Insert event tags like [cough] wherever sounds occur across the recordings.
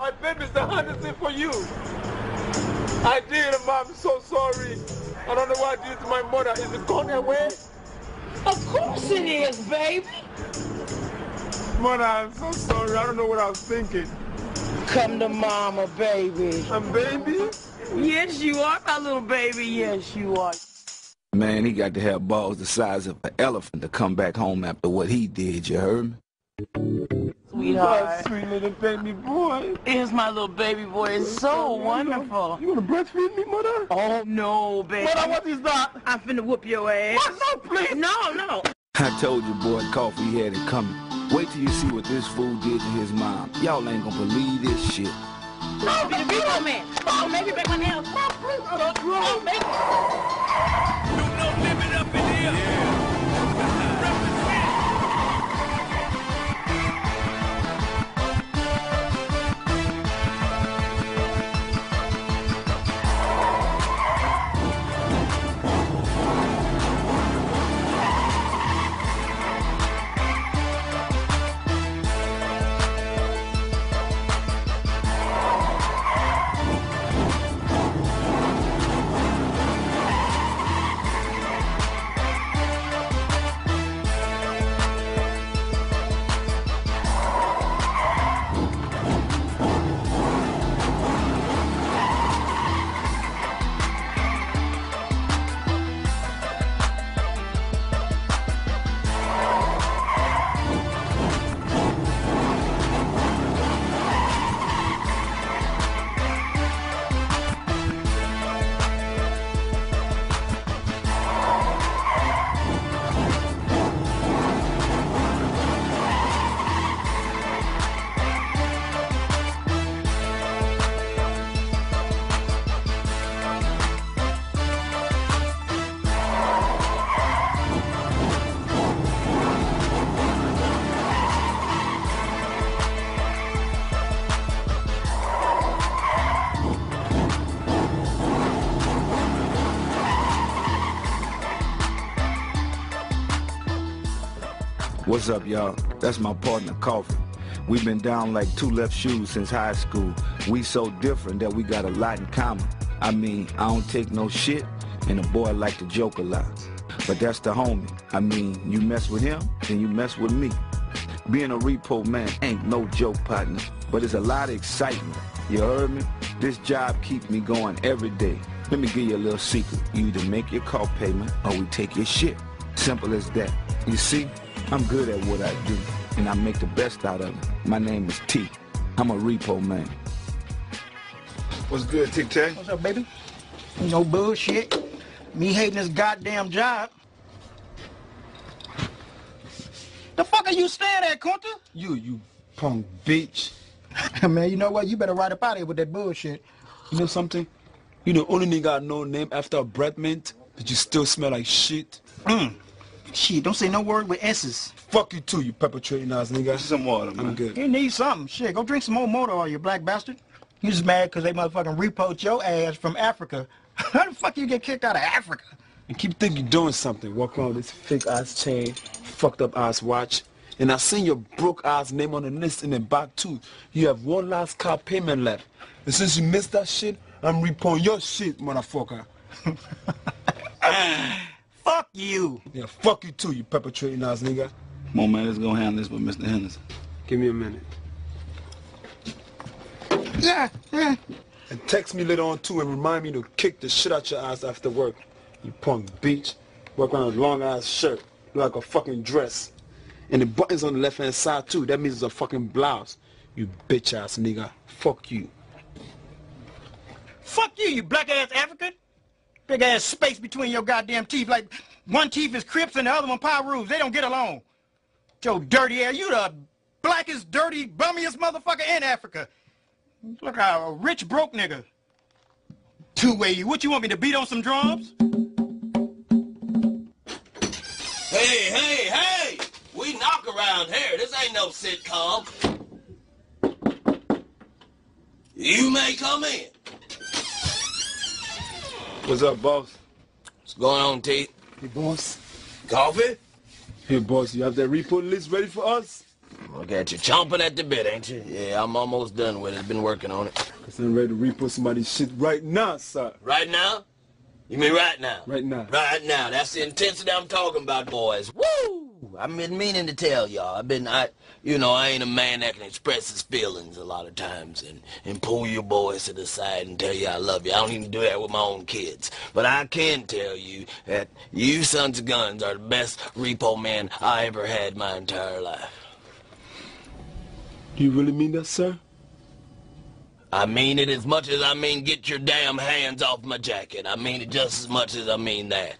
I bet Mr. Henderson for you. I did, Mom. I'm so sorry. I don't know what I did to my mother. Is it gone away? Of course it is, baby. Mother, I'm so sorry. I don't know what I was thinking. Come to mama, baby. I'm baby? Yes, you are, my little baby. Yes, you are. Man, he got to have balls the size of an elephant to come back home after what he did, you heard me? Sweetheart. sweet little baby boy. Here's my little baby boy. It's so wonderful. You want to breastfeed me, mother? Oh, no, baby. Mother, what is that? I'm finna whoop your ass. What? No, please. No, no. I told you, boy, coffee had it coming. Wait till you see what this fool did to his mom. Y'all ain't gonna believe this shit. No, be the repo man. Oh, maybe back my nails. No, please. Oh, maybe. No limit up in here. What's up, y'all? That's my partner, Coffee. We've been down like two left shoes since high school. We so different that we got a lot in common. I mean, I don't take no shit, and a boy like to joke a lot. But that's the homie. I mean, you mess with him, then you mess with me. Being a repo man ain't no joke, partner, but it's a lot of excitement. You heard me? This job keeps me going every day. Let me give you a little secret. You either make your car payment or we take your shit. Simple as that. You see, I'm good at what I do, and I make the best out of it. My name is T. I'm a repo man. What's good, Tic Tac? What's up, baby? No bullshit. Me hating this goddamn job. The fuck are you staring at, Kunta? You, you punk bitch. [laughs] Man, you know what? You better ride up out of here with that bullshit. You know something? You the only nigga I know named after a breath mint, but you still smell like shit. Mm. Shit, don't say no word with S's. Fuck you too, you perpetrating ass nigga. Some water, man. I'm good. You need something. Shit, go drink some more motor oil, you black bastard. You just mad because they motherfucking repoed your ass from Africa. [laughs] How the fuck you get kicked out of Africa? And keep thinking you're doing something. Walk around with this fake ass chain, fucked up ass watch. And I seen your broke ass name on the list in the back too. You have one last car payment left. And since you missed that shit, I'm repoing your shit, motherfucker. [laughs] Fuck you. Yeah, fuck you too, you perpetrating ass nigga. Come on, man, let's go handle this with Mr. Henderson. Give me a minute. Yeah, yeah. And text me later on too and remind me to kick the shit out your ass after work. You punk bitch. Work around a long ass shirt. Look like a fucking dress. And the buttons on the left hand side too. That means it's a fucking blouse. You bitch ass nigga. Fuck you. Fuck you, you black ass African. Big ass space between your goddamn teeth. Like one teeth is Crips and the other one Pirus. They don't get along. Joe dirty ass. You the blackest, dirty, bummiest motherfucker in Africa. Look how a rich broke nigga. Two way you. What you want me to beat on some drums? Hey, hey, hey! We knock around here. This ain't no sitcom. You may come in. What's up, boss? What's going on, Tate? Hey, boss. Coffee? Hey, boss, you have that report list ready for us? Look at you, chomping at the bit, ain't you? Yeah, I'm almost done with it. Been working on it. Cause I'm ready to repo somebody's shit right now, sir. Right now? You mean right now? Right now. Right now. That's the intensity I'm talking about, boys. Woo! I've been meaning to tell y'all. I've been, I, you know, I ain't a man that can express his feelings a lot of times and, and pull your boys to the side and tell you I love you. I don't even do that with my own kids. But I can tell you that you sons of guns are the best repo man I ever had my entire life. Do you really mean that, sir? I mean it as much as I mean get your damn hands off my jacket. I mean it just as much as I mean that.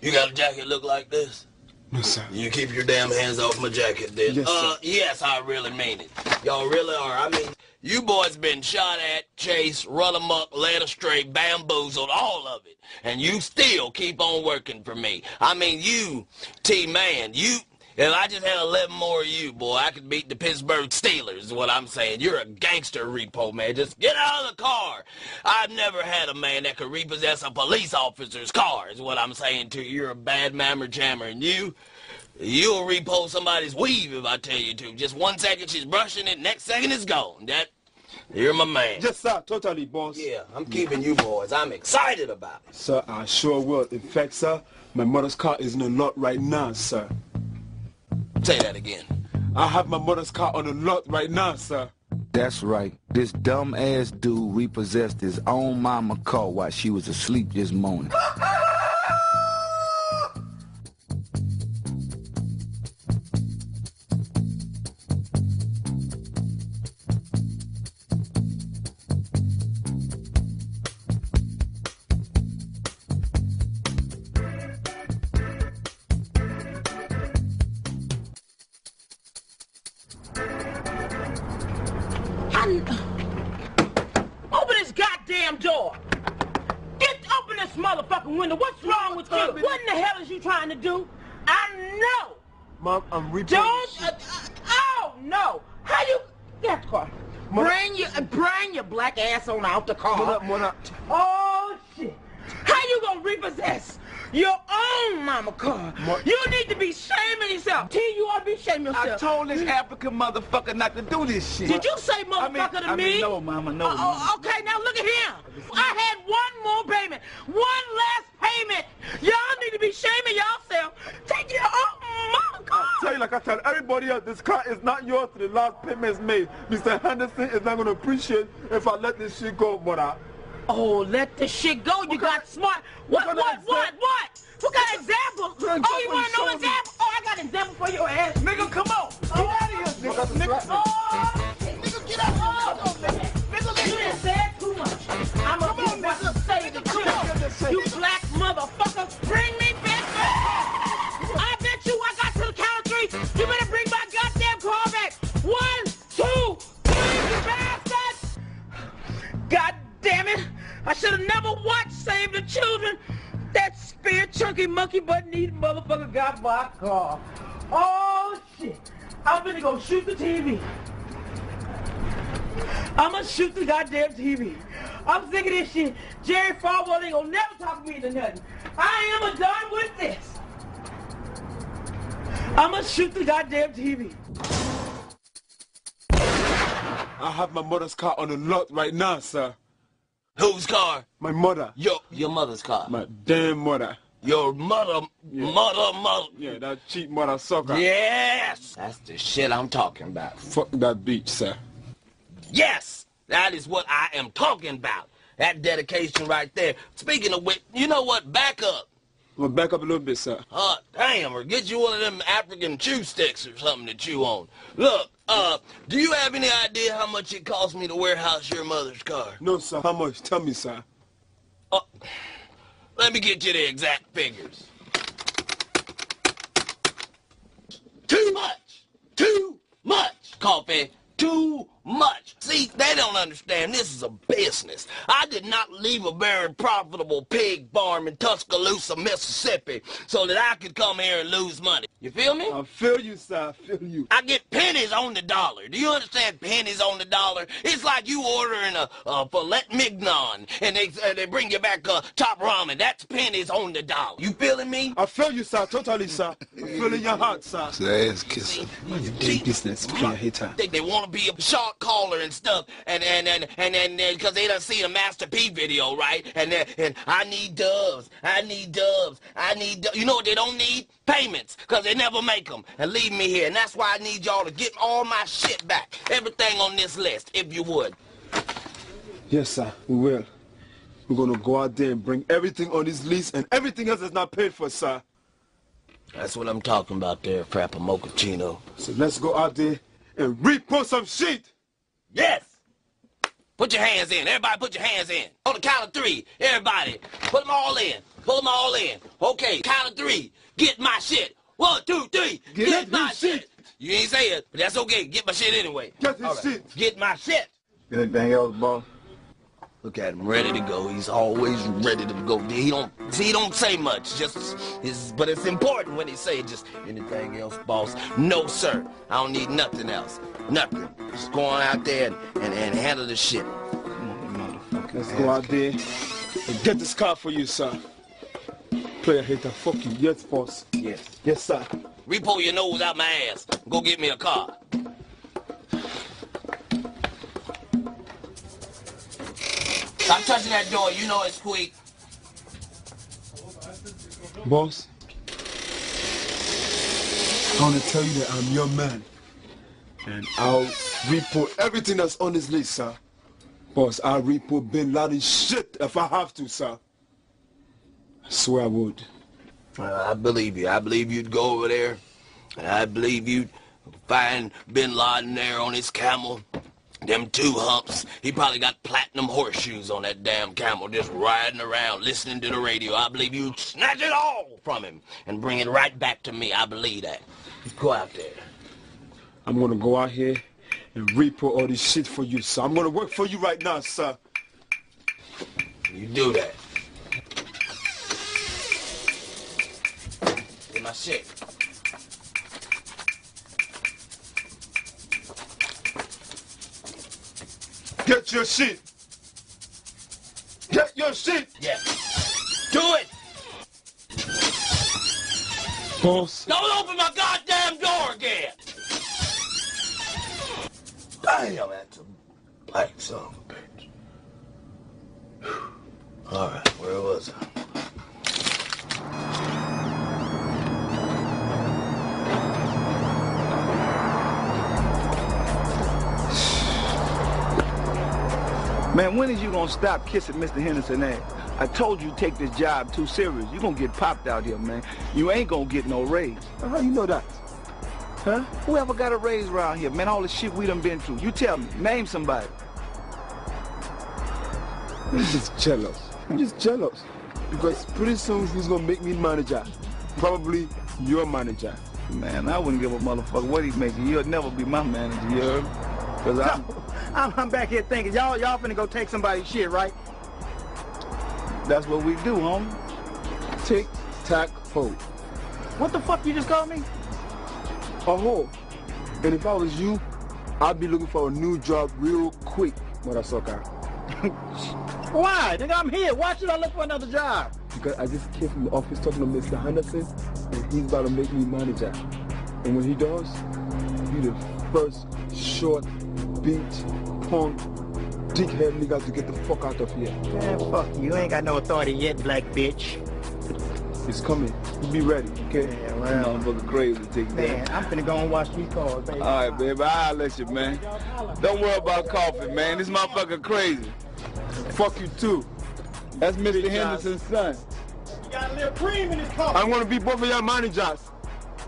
You got a jacket look like this? No, sir. You keep your damn hands off my jacket then. Yes, uh, sir. yes, I really mean it. Y'all really are. I mean, you boys been shot at, chased, run amok, led astray, bamboozled, all of it. And you still keep on working for me. I mean, you, T-Man, you... If I just had 11 more of you, boy, I could beat the Pittsburgh Steelers, is what I'm saying. You're a gangster repo, man. Just get out of the car. I've never had a man that could repossess a police officer's car, is what I'm saying to you. You're a bad mammer jammer, and you... You'll repo somebody's weave if I tell you to. Just one second she's brushing it, next second it's gone. That... You're my man. Yes, sir. Totally, boss. Yeah, I'm keeping you boys. I'm excited about it. Sir, I sure will. In fact, sir, my mother's car is in the lot right now, sir. Say that again. I have my mother's car on the lot right now, sir. That's right. This dumb ass dude repossessed his own mama car while she was asleep this morning. [laughs] Uh, uh, oh no. How you get the car? Bring your uh, bring your black ass on out the car. Up, what? Oh shit. How you gonna repossess your own mama car? What? You need to be shaming yourself. T, you ought to be shaming yourself. I told this African motherfucker not to do this shit. Did you say I mean, motherfucker to I me? mean, no, mama, no. Oh, okay, now look at him. I had one more payment. One last payment. Y'all need to be shaming yourself. Take your own mama car. I Tell you like I tell everybody else, this car is not yours till the last payment is made. Mr. Henderson is not going to appreciate if I let this shit go, but I... Oh, let the shit go. You got smart. What, what what, what, what? What kind of example? Of Oh, you want to know example you example? Oh, I got an example for your ass. Nigga, come on. Get out of here, nigga. nigga. Oh, nigga, get up. Oh, nigga. Nigga, you done said too much. I'm a on, what to say Come on, You black motherfucker, bring me back. I bet you I got to the count three. You better bring my goddamn car back. One, two, three, you bastard. God damn it. I should have never watched Save the Children. That spear chunky monkey butt eating motherfucker got my car. Oh shit. I'm gonna go shoot the TV. I'm gonna shoot the goddamn TV. I'm sick of this shit. Jerry Falwell ain't gonna never talk to me into nothing. I am a done with this. I'm gonna shoot the goddamn TV. I have my mother's car on the lot right now, sir. Whose car? My mother. Your your mother's car. My damn mother. Your mother, mother, mother. Yeah, that cheap mother sucker. Yes, that's the shit I'm talking about. Fuck that beach, sir. Yes, that is what I am talking about. That dedication right there. Speaking of which, you know what? Back up. I'm gonna back up a little bit, sir. Uh, damn, or get you one of them African chew sticks or something to chew on. Look, uh, do you have any idea how much it cost me to warehouse your mother's car? No, sir. How much? Tell me, sir. Uh, let me get you the exact figures. Too much. Too much. Coffee. Too much. See, They don't understand this is a business. I did not leave a very profitable pig farm in Tuscaloosa, Mississippi, so that I could come here and lose money. You feel me? I feel you, sir. I feel you. I get pennies on the dollar. Do you understand pennies on the dollar? It's like you ordering a, a filet mignon and they, uh, they bring you back a top ramen. That's pennies on the dollar. You feeling me? I feel you, sir. Totally, sir. I feel in your heart, sir. Ass kissing. You dig business, player hater. think they want to be a shark caller and stuff, and and and and and because they don't see the Master P video, right? And then and I need dubs, I need dubs, I need. You know what they don't need? Payments, because they never make them and leave me here. And that's why I need y'all to get all my shit back, everything on this list, if you would. Yes, sir. We will. We're gonna go out there and bring everything on this list and everything else that's not paid for, sir. That's what I'm talking about there, Frappa Mochaccino. So let's go out there and repo some shit. Yes! Put your hands in. Everybody put your hands in. On the count of three. Everybody. Put them all in. Put them all in. Okay, count of three. Get my shit. One, two, three. Get my his shit. You ain't say it, but that's okay. Get my shit anyway. Get his All right. shit. Get my shit. Anything else, boss? Look at him, ready to go. He's always ready to go. He don't he don't say much. Just his, but it's important when he say just anything else, boss. No, sir. I don't need nothing else. Nothing. Just go on out there and, and, and handle the shit. Let's go out there and get this car for you, sir. Player hater, fuck you. Yes, boss. Yes. Yes, sir. Repo your nose out my ass. Go get me a car. Stop touching that door. You know it's quick. Boss, I want to tell you that I'm your man. And I'll report everything that's on this list, sir. Boss, I'll report Bin Laden shit if I have to, sir. I swear I would. Uh, I believe you. I believe you'd go over there. And I believe you'd find Bin Laden there on his camel. Them two humps. He probably got platinum horseshoes on that damn camel just riding around listening to the radio. I believe you'd snatch it all from him and bring it right back to me. I believe that. Go out there. I'm gonna go out here and report all this shit for you, sir. I'm gonna work for you right now, sir. You do that. Get my shit. Get your shit. Get your shit, Yeah. Do it! boss. Don't open my goddamn door again! Damn, that's a black son of a bitch. Alright, where was I? Man, when is you gonna stop kissing Mr. Henderson ass? I told you take this job too serious. You gonna get popped out here, man. You ain't gonna get no raise. How you know that? Huh? Whoever got a raise around here, man, all the shit we done been through. You tell me, name somebody. I'm just jealous. I'm just jealous. Because pretty soon he's gonna make me manager. Probably your manager. Man, I wouldn't give a motherfucker what he's making. You'll never be my manager, you heard? Cause I'm, I'm, I'm back here thinking, y'all y'all finna go take somebody's shit, right? that's what we do, homie. Tick, tack, hoe. What the fuck you just called me? Hoe. And if I was you, I'd be looking for a new job real quick, motherfucker. [laughs] Why? Nigga, I'm here. Why should I look for another job? Because I just came from the office talking to Mr. Henderson, and he's about to make me manager. And when he does, be the first short, beach, punk, dickhead nigga to get the fuck out of here. Man, fuck you. You ain't got no authority yet, black bitch. It's coming. You be ready, okay? Yeah, well, Motherfucker crazy take man, that. I'm finna go and watch these cars, baby. All right, baby, I'll let you, man. Don't worry about coffee, man. This motherfucker crazy. Fuck you too. That's Mr. Big guys. Henderson's son. You got a little cream in this coffee. I'm gonna be both of y'all managers.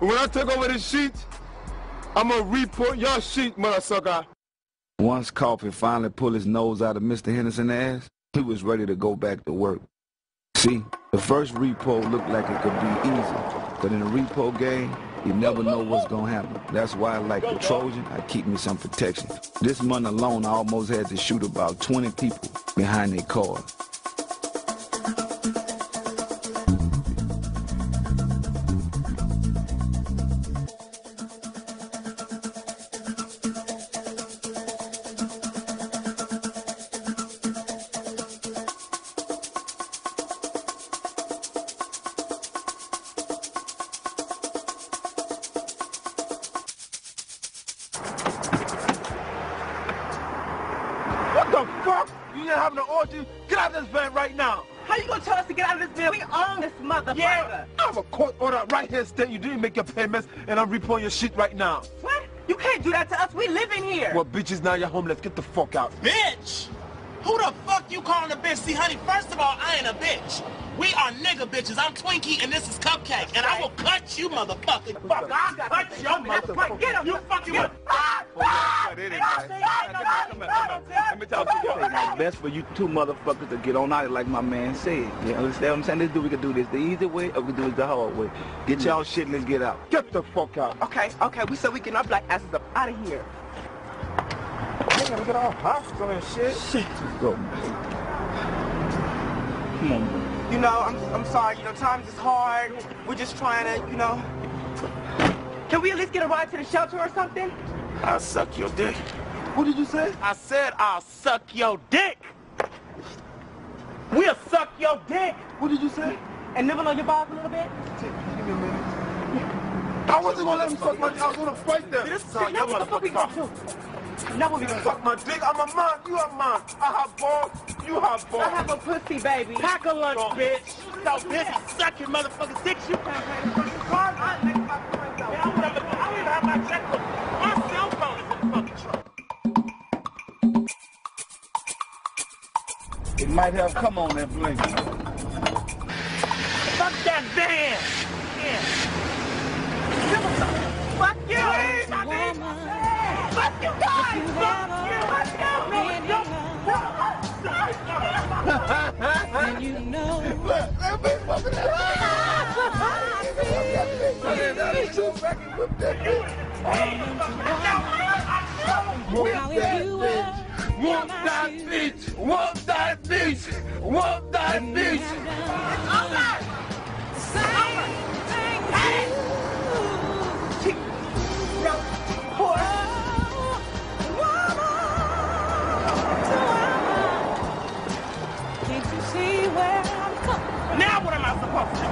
And when I take over this shit, I'm gonna report your shit, motherfucker. Once Coffee finally pulled his nose out of Mr. Henderson's ass, he was ready to go back to work. See, the first repo looked like it could be easy, but in a repo game, You never know what's gonna happen. That's why, I like the Trojan, I keep me some protection. This month alone, I almost had to shoot about 20 people behind their cars. Make your payments, and I'm reporting your shit right now. What? You can't do that to us. We live in here. Well, bitches, now you're homeless. Get the fuck out. Bitch! Who the fuck you calling a bitch? See, honey, first of all, I ain't a bitch. We are nigga bitches. I'm Twinkie and this is Cupcake. And I will cut you, motherfucker. Fuck, I'll cut you, motherfucker. Get him. You fucking best for you two motherfuckers to get on out it like my man said. You understand what I'm saying? Let's do we can do this the easy way or we can do it the hard way. Get mm. y'all shit and let's get out. Get the fuck out. Okay, okay, we said we get our black asses up out of here. We're gonna get our hospital and shit. Shit. Let's go. Come on. You know, I'm, I'm sorry, you know, times is hard. We're just trying to, you know. Can we at least get a ride to the shelter or something? I'll suck your dick. What did you say? I said I'll suck your dick. We'll suck your dick. What did you say? And nibble on your balls a little bit? Give me a minute. I wasn't gonna let him suck my dick. I was gonna fight them. This, Sorry, now you what the fuck we gonna do? Now what we gonna do? Suck my dick. I'm a man. You a man. I have balls. You have balls. I have a pussy, baby. Pack a lunch, bitch. So busy sucking motherfucking dicks. You can't pay the fucking card. I don't even have my checkbook. Might have come on that blink. Fuck that van. Yeah. Fuck you! Fuck you guys! Fuck you! And you know how you were. Whoop that bitch! Whoop that bitch! Whoop that bitch! Can't you see where I'm coming? Now what am I supposed to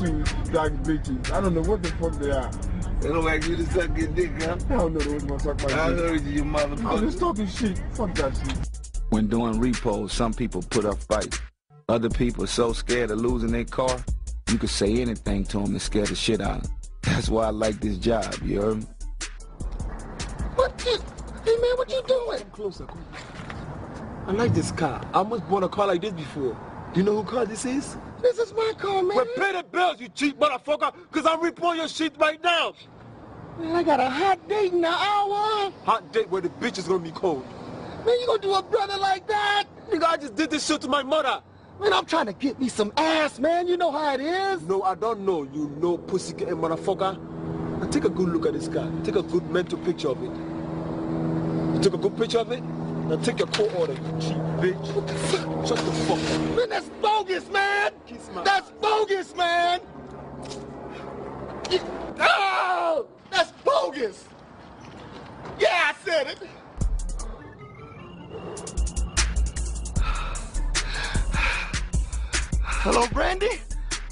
do? Two black bitches. I don't know what the fuck they are. They don't like you to suck your dick, huh? I don't know they was gonna suck my I dick. heard you, you I'm motherfucker. just talking shit. Fuck that shit. When doing repos, some people put up fights. Other people are so scared of losing their car, you could say anything to them and scare the shit out of them. That's why I like this job, you heard me? What the? Hey man, what you doing? Come closer, come I like this car. I almost bought a car like this before. Do you know who car this is? This is my car, man. Well, pay the bills, you cheap motherfucker, because I'm reporting your shit right now. Man, I got a hot date in an hour. Hot date where the bitch is gonna be cold. Man, you gonna do a brother like that? Nigga, I just did this shit to my mother. Man, I'm trying to get me some ass, man. You know how it is. No, I don't know. You know, pussy getting motherfucker. Now take a good look at this guy. Take a good mental picture of it. You took a good picture of it? Now take your court order, you cheap bitch. What the fuck? Shut the fuck up. Man, that's bogus, man! That's bogus, man! Oh! That's bogus! Yeah, I said it! Hello, Brandy?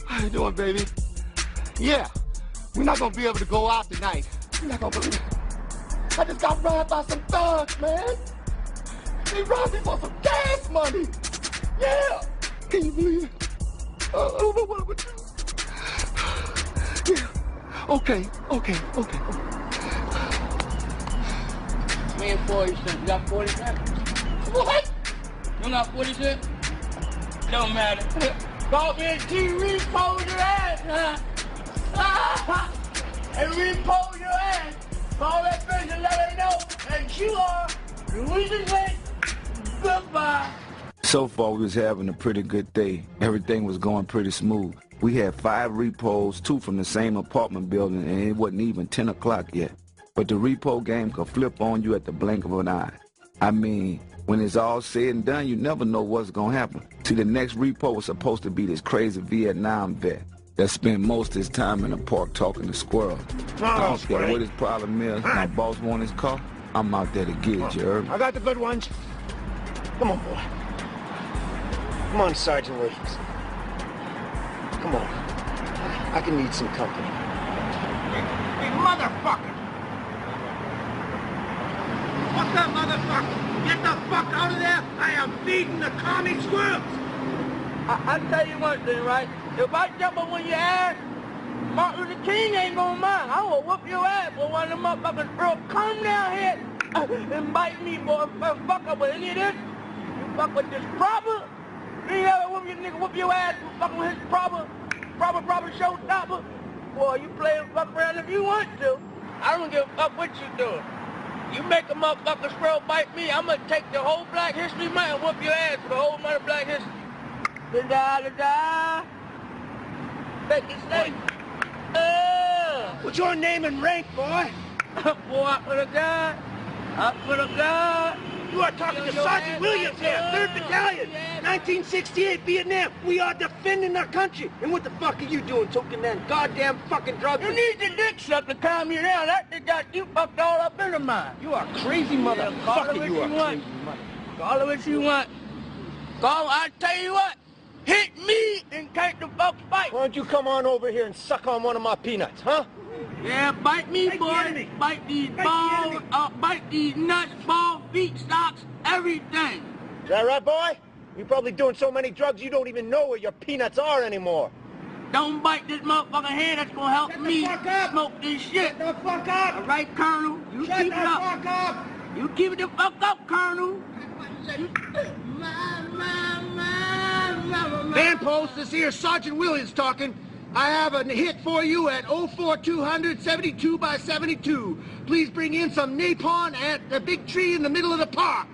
How you doing, baby? Yeah, we're not gonna be able to go out tonight. You're not gonna believe it. I just got robbed by some thugs, man. They robbed me for some gas money. Yeah. Can you believe it? Uh, I don't know what I'm gonna do. Yeah. Okay, okay, okay. Me and 40 cents. You got 40 cents? What? You got 40 cents? Don't matter. [laughs] Call me and T repo your ass, huh? [laughs] and repo your ass. Call that bitch and let her know that you are Louisa Lake. Goodbye. So far, we was having a pretty good day. Everything was going pretty smooth. We had five repos, two from the same apartment building, and it wasn't even 10 o'clock yet. But the repo game could flip on you at the blink of an eye. I mean, when it's all said and done, you never know what's gonna happen. See, the next repo was supposed to be this crazy Vietnam vet that spent most of his time in the park talking to squirrels. Oh, I don't care what his problem is. My boss want his car, I'm out there to get it, you heard? I got the good ones. Come on, boy. Come on, Sergeant Williams. Come on. I can need some company. Hey, motherfucker! What's that, motherfucker? Get the fuck out of there! I am feeding the commie squirrels! I, I tell you one thing, right? If I jump up on your ass, Martin Luther King ain't gonna mind. I will whoop your ass for one of them motherfuckers, bro. Come down here [laughs] and bite me, boy. Fuck fuck up with any of this. You fuck with this proper. You ain't ever whoop your nigga whoop your ass for fucking with his proper, proper, proper showstopper. Boy, you play and fuck around if you want to. I don't give a fuck what you doing. You make a motherfucker squirrel bite me, I'm gonna take the whole Black History Month and whoop your ass for the whole month of Black History. Da da da. Make it safe. Uh. What's your name and rank, boy? [laughs] boy, I put a gun. I put a gun. You are talking to Sergeant Williams here, 3rd Battalion, 1968 Vietnam. We are defending our country. And what the fuck are you doing, taking that goddamn fucking drugs? You need your dick sucked to calm you down. That thing got you fucked all up in the mind. You are crazy motherfucker. Call it what you are you want. crazy mother. Call it what you want. Call, I tell you what. Hit me and take the fuck fight. Why don't you come on over here and suck on one of my peanuts, huh? Yeah, bite me, Bite boy. enemy. Bite these Bite the balls, enemy. uh, bite these nuts, balls, feet, stocks, everything. Is that right, boy? You're probably doing so many drugs you don't even know where your peanuts are anymore. Don't bite this motherfucking hand. That's gonna help Shut the me fuck up. smoke this shit. Shut the fuck up! right, Colonel. You Shut keep the it up. fuck up! You keep it the fuck up, Colonel. Man post, this here Sergeant Williams talking. I have a hit for you at 04200 72 by 72. Please bring in some napalm at the big tree in the middle of the park.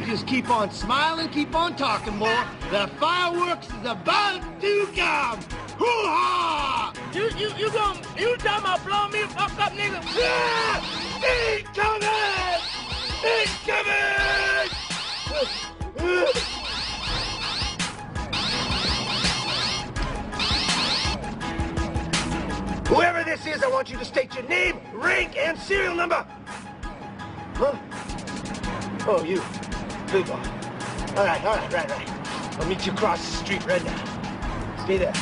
You just keep on smiling, keep on talking, more. The fireworks is about to come. Hoo-ha! You you you gon' you talking about blowing me fuck up, nigga? Ah! Incoming! Incoming! [laughs] Whoever this is, I want you to state your name, rank, and serial number. Huh? Oh, you. Big boy. All right, all right, right, right. I'll meet you across the street right now. Stay there.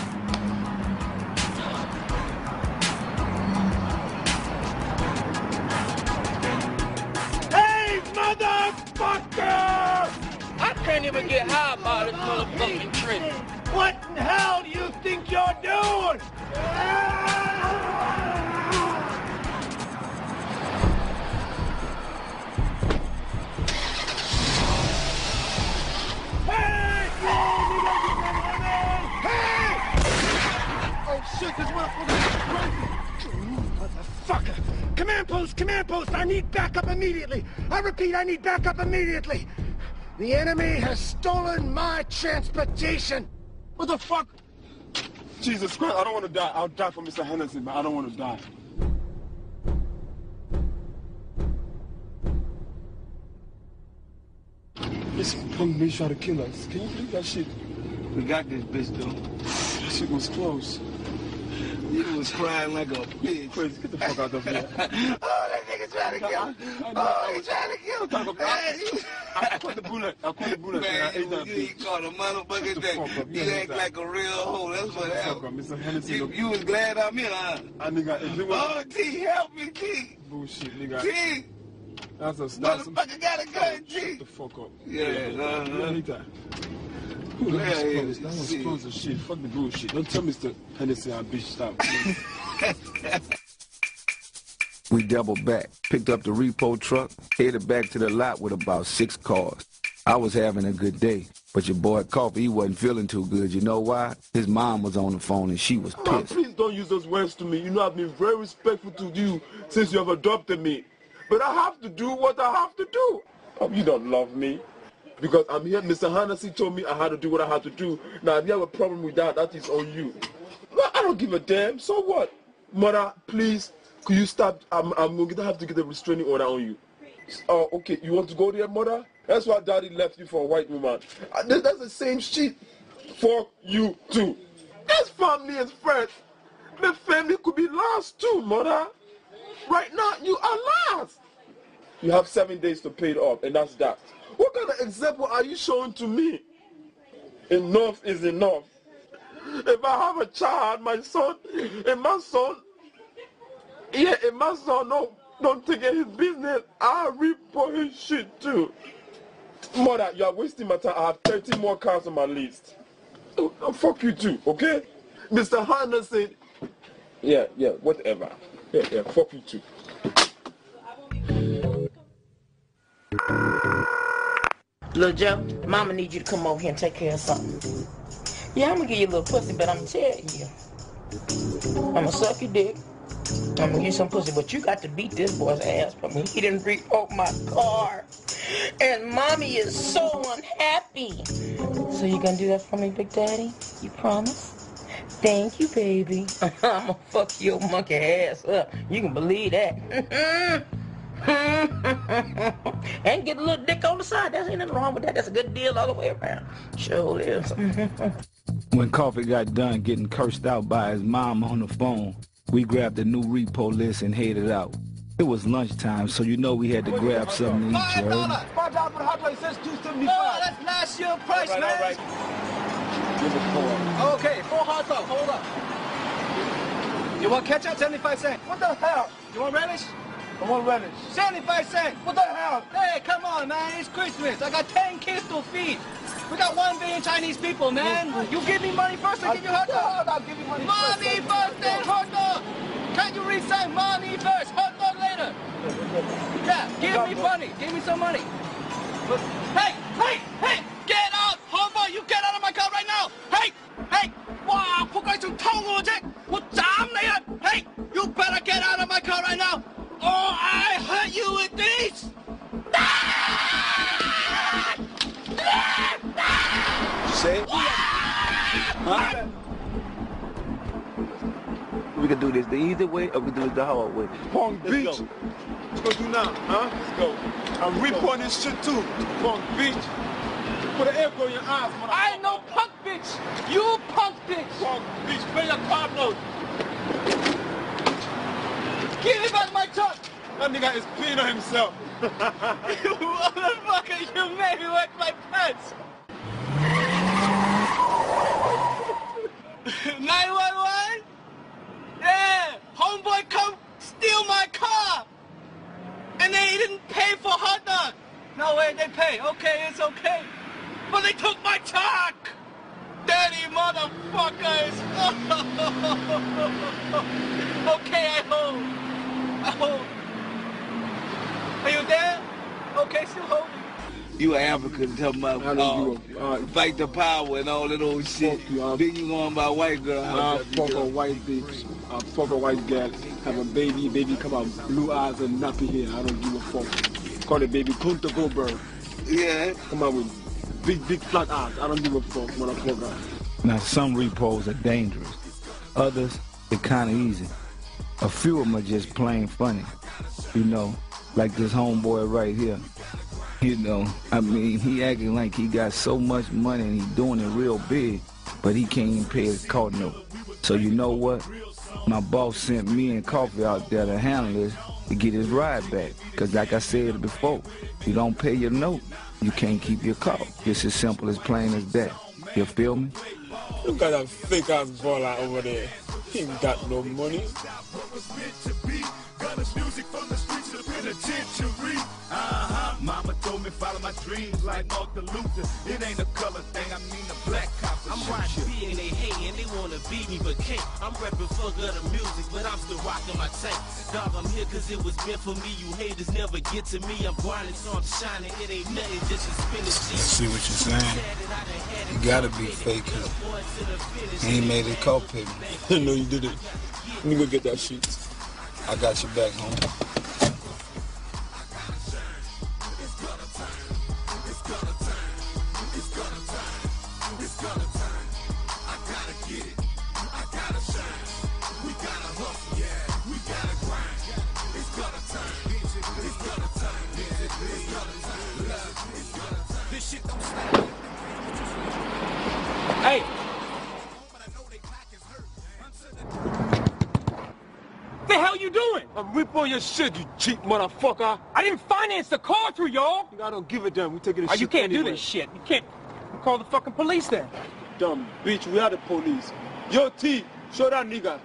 Hey, motherfucker! I can't even get high about this motherfucking trip. What in hell do you think you're doing? Shit, this motherfucker is crazy! Motherfucker! Command post, command post, I need backup immediately! I repeat, I need backup immediately! The enemy has stolen my transportation! What the fuck? Jesus Christ, I don't want to die. I'll die for Mr. Henderson, but I don't want to die. This punk bitch tried to kill us. Can you believe that shit? We got this bitch, though. That shit was close. You was crying like a bitch. Crazy, get the fuck out of here. [laughs] oh, that nigga trying to kill me. Oh, he trying to kill me. I caught the bullet. I caught the bullet. and I Man, ate you, you caught a motherfucking Shut the fuck thing. up. You act that. like a real hoe. That's what happened. Mr. You, you was glad I'm here, huh? I nigga, Oh, T, help me, T. bullshit, nigga. T, That's a motherfucker got a gun, Shut T. the fuck up. Yeah, uh-huh. Yeah, anytime. Ooh, that was Yeah, close. That was shit. close as shit. Fuck the bullshit. Don't tell Mr. Henderson I bitched out. [laughs] We doubled back, picked up the repo truck, headed back to the lot with about six cars. I was having a good day, but your boy Coffee, he wasn't feeling too good. You know why? His mom was on the phone and she was Man, pissed. please don't use those words to me. You know I've been very respectful to you since you have adopted me. But I have to do what I have to do. Oh, you don't love me. Because I'm here, Mr. Hennessy told me I had to do what I had to do. Now, if you have a problem with that, that is on you. No, I don't give a damn. So what? Mother, please, could you stop? I'm, I'm going to have to get a restraining order on you. Oh, okay. You want to go there, mother? That's why daddy left you for a white woman. Uh, That's the same shit for you too. That's family and friends. The family could be lost too, mother. Right now, you are lost. You have seven days to pay it off, and that's that. What kind of example are you showing to me? Enough is enough. If I have a child, my son, and my son, yeah, and my son don't, don't take his business, I'll report his shit too. Mother, you are wasting my time. I have 30 more cars on my list. Oh, oh, fuck you too, okay? Mr. Hunter said, yeah, yeah, whatever. Yeah, yeah, fuck you too. Little Joe, mama need you to come over here and take care of something. Yeah, I'm gonna give you a little pussy, but I'm gonna tell you. I'm gonna suck your dick. I'm gonna give you some pussy, but you got to beat this boy's ass for me. He didn't repoke my car. And mommy is so unhappy. So you gonna do that for me, Big Daddy? You promise? Thank you, baby. [laughs] I'm gonna fuck your monkey ass up. You can believe that. [laughs] [laughs] and get a little dick on the side. There's ain't nothing wrong with that. That's a good deal all the way around. Sure is. [laughs] When Coffee got done getting cursed out by his mom on the phone, we grabbed the new repo list and headed out. It was lunchtime, so you know we had to grab something to eat, you heard? Five dollars for the hot plate says two seventy Oh, that's last year price, All right, man. all right. Give it four. Okay, four hot dog. Hold up. You want ketchup? 75 cents. What the hell? You want relish? I want relish. 75 cents. What the hell? Hey, come on, man. It's Christmas. I got 10 kids to feed. We got 1 billion Chinese people, man. You give me money first, I give you hot dog. I'll give you money. Money first, then hot dog. Can you read sign money first, hot dog later? Yeah, give me money. Give me some money. Hey, hey, hey, get out! Homeboy, you get out of my car right now! Hey, hey! Wow, 仆街仲偷我啫！我斩你啊 do this the easy way or we do it the hard way. Pong Beach. What's gonna do now, huh? Let's go. I'm reporting this shit too. Punk Beach. Put an echo in your eyes, mother. I ain't no punk bitch! You punk bitch! Punk Beach. Pay your car note. Give me back my truck! That nigga is peeing on himself. [laughs] [laughs] You motherfucker, you made me wet my pants! Yeah, homeboy come steal my car! And they didn't pay for hot dog! No way, they pay. Okay, it's okay. But they took my truck! Dirty motherfuckers! [laughs] okay, I hold. I hold. Are you there? Okay, still holding. You an African talking about I uh, you a- uh, fight the power and all that old shit. Fuck you, uh, then you going by white girl. I house fuck a girl. white bitch. I fuck a white girl. Have a baby. Baby come out blue eyes and nappy hair. I don't give a fuck. Call the baby Kunta Goldberg. Yeah. Come out with big, big flat eyes. I don't give a fuck, motherfucker. Now some repos are dangerous. Others, they're kind of easy. A few of them are just plain funny. You know, like this homeboy right here. You know, I mean, he acting like he got so much money and he doing it real big, but he can't even pay his car note. So you know what? My boss sent me and Coffee out there to handle this to get his ride back. Because like I said before, you don't pay your note, you can't keep your car. It's as simple as plain as that. You feel me? You got a fake ass baller over there. He ain't got no money. Uh-huh. Mama told me follow my dreams like Martin Luther. It ain't a color thing, I mean a black cop. I'm riding big and they hate and they wanna beat me but can't. I'm reppin' for gutter music, but I'm still rocking my tank. Dog, I'm here cause it was meant for me. You haters never get to me. I'm grinding so I'm shining. It ain't nothing, just a spinning I G. see what you're saying. You gotta be fake, cause he ain't made his [laughs] car I know you did it. Let me go get that shit. I got you back home. Shit, you cheap motherfucker. I didn't finance the car through y'all. I don't give a damn. We taking this Oh, shit you can't anyway. do this shit. You can't call the fucking police then. Dumb bitch, we are the police. Yo, T, show that nigga.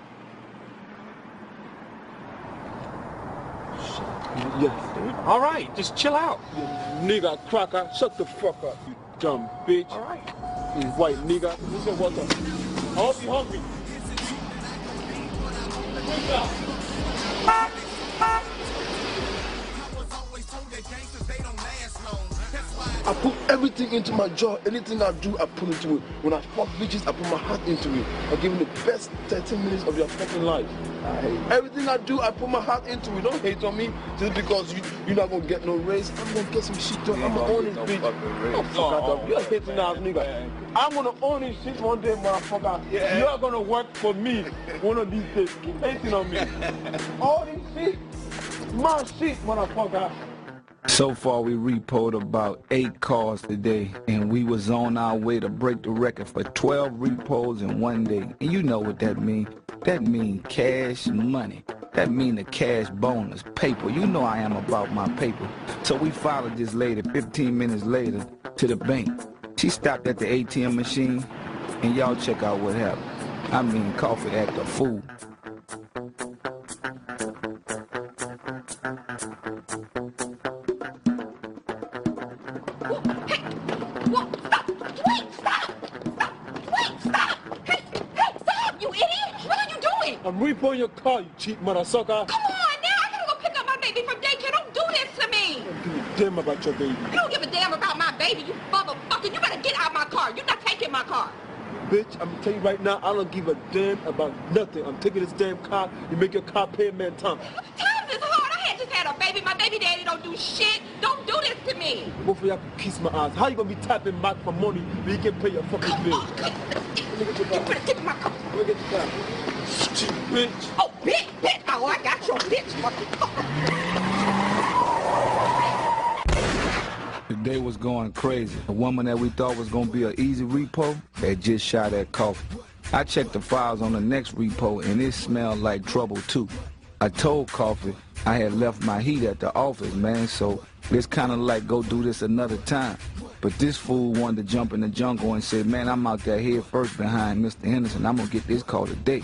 Yes. All right, just chill out. You nigga cracker, shut the fuck up, you dumb bitch. All right. You white nigga. Who's your water? I hope you hungry. Ah! I put everything into my job. Anything I do, I put into it. When I fuck bitches, I put my heart into it. I give them the best 13 minutes of your fucking life. Everything I do, I put my heart into it. Don't hate on me just because you, you're not gonna get no raise. I'm gonna get some shit done. I'm gonna own this bitch. Oh, fuck out of You're a hating ass nigga. I'm gonna own this shit one day, motherfucker. You're gonna work for me one of these days. Keep hating on me. [laughs] All this shit, my shit, motherfucker. So far, we repoed about eight cars today, and we was on our way to break the record for 12 repos in one day. And you know what that mean? That mean cash money. That mean the cash bonus, paper. You know I am about my paper. So we followed this lady 15 minutes later to the bank. She stopped at the ATM machine, and y'all check out what happened. I mean, Coffee act a fool. Car, you cheap motherfucker. Come on now! I gotta go pick up my baby from daycare. Don't do this to me! I don't give a damn about your baby. You don't give a damn about my baby, you motherfucker! You better get out of my car! You're not taking my car! Bitch, I'm gonna tell you right now, I don't give a damn about nothing. I'm taking this damn car. You make your car pay man time. Times is hard. I had just had a baby. My baby daddy don't do shit. Don't do this to me. Both of y'all can kiss my ass. How you gonna be tapping back for money when you can pay your fucking bill? Let me get your car. better take my car. Let me get your car. Oh, bitch, bitch. Oh, I got your bitch, motherfucker. The day was going crazy. A woman that we thought was gonna be an easy repo had just shot at coffee. I checked the files on the next repo and it smelled like trouble too. I told Coffee I had left my heat at the office, man, so it's kinda like go do this another time. But this fool wanted to jump in the jungle and said, man, I'm out there head first behind Mr. Henderson. I'm gonna get this call today.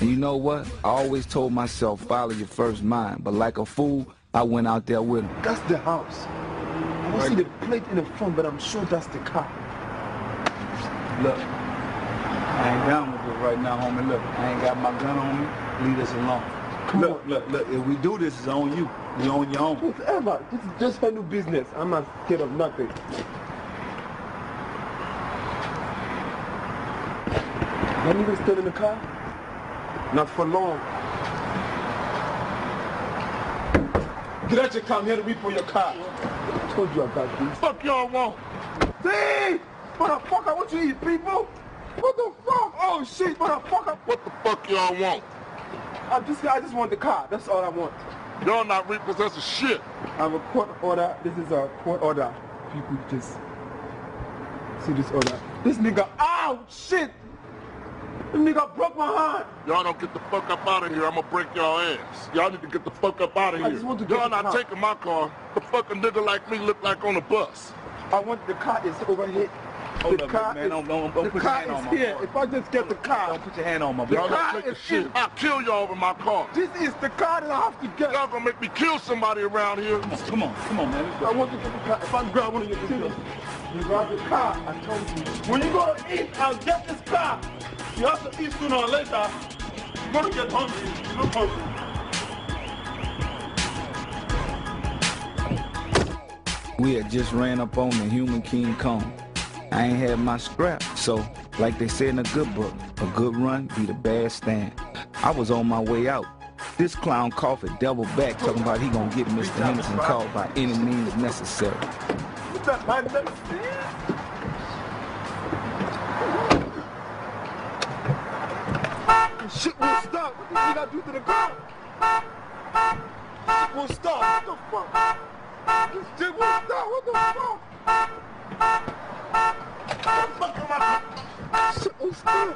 And you know what? I always told myself, follow your first mind. But like a fool, I went out there with him. That's the house. I don't see the plate in the front, but I'm sure that's the car. Look, I ain't down with this right now, homie. Look, I ain't got my gun on me. Leave this alone. look, look, look. If we do this, it's on you. You on your own. Whatever. This is just her new business. I'm not scared of nothing. That nigga still in the car? Not for long. Your car. Here to repo your car. I told you about this. Fuck y'all want. See? Motherfucker, what you eat, people? What the fuck? Oh shit, motherfucker. What the fuck y'all want? Uh, I just, I just want the car. That's all I want. Y'all not repossessing shit. I have a court order. This is a court order. People just see this order. This nigga, ow, shit. This nigga broke my hand. Y'all don't get the fuck up out of here, I'm gonna break y'all ass. Y'all need to get the fuck up out of I here. just want to get Y'all not car. taking my car. The fucking nigga like me look like on a bus. I want the car is over here. Hold the up, car man. is, Don't- don't- don't the put your car hand on my here. car. If I just get the car. Don't put your hand on my The Y'all car not taking is shit. in. I'll kill y'all over my car. This is the car that I have to get. Y'all gonna make me kill somebody around here. Come on, come on, come on man. I want to get the car. If I grab one of your kids, you grab the car. I told you. When you go to eat, I'll get this car. You have to eat sooner or later. You're gonna get hungry. You look hungry. We had just ran up on the human King Kong. I ain't had my scrap, so like they say in a good book, a good run be the bad stand. I was on my way out. This clown coughed a double back talking about he gonna get Mr. Henderson called by any means necessary. What's that, man? Let me see. This Shit won't stop. What did you gotta do to the car? Shit won't stop. What the fuck? This shit won't stop. What the fuck? What the fuck am I? Shit won't stop.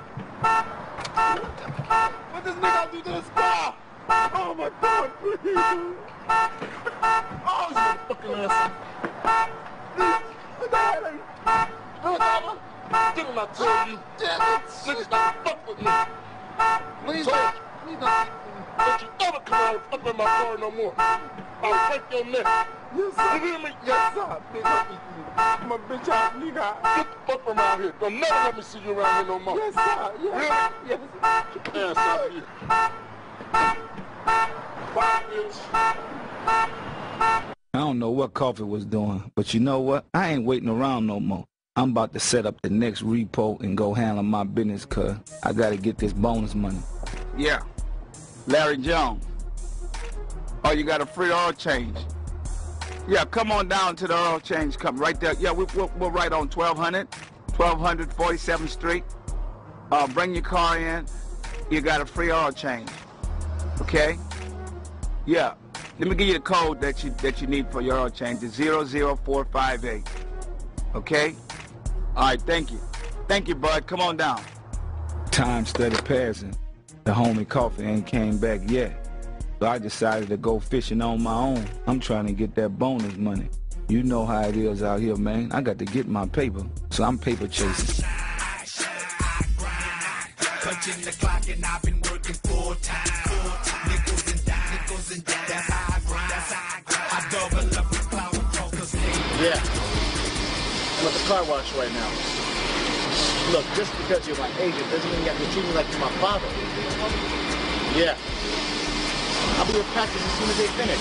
What this nigga do to this car? Oh my God, please. Oh, you fucking asshole. What the hell are you? Look, Alma. Get him, I told you. Damn it. Niggas not fuck with me. Please don't. Please don't. Don't you ever come out and fuck with my car no more. I'll break your neck. Yes, sir. You hear me? Yes, sir. Bitch, I'm a bitch ass nigga. Get the fuck from out here. Don't never let me see you around here no more. Yes, sir. Yes, really? Yes, Get your ass out here. Bye, bitch. I don't know what Coffee was doing, but you know what? I ain't waiting around no more. I'm about to set up the next repo and go handle my business, cuz I gotta get this bonus money. Yeah. Larry Jones. Oh, you got a free oil change. Yeah, come on down to the oil change. Come right there. Yeah, we, we're, we're right on 1200, 1200 47th Street. Uh, bring your car in. You got a free oil change. Okay? Yeah. Let me give you the code that you that you need for your oil change. It's 00458. Okay? All right, thank you. Thank you, bud. Come on down. Time started passing. The homie Coffee ain't came back yet. So I decided to go fishing on my own. I'm trying to get that bonus money. You know how it is out here, man. I got to get my paper. So I'm paper chasing. Punching the clock and I've been working full time. Nickels and dimes, nickels and dimes. That's how I grind. That's how I grind. I double up the power cause Yeah. I'm at the car wash right now. Look, just because you're my agent doesn't mean you have to treat me like you're my father. Yeah. I'll be at practice as soon as they finish.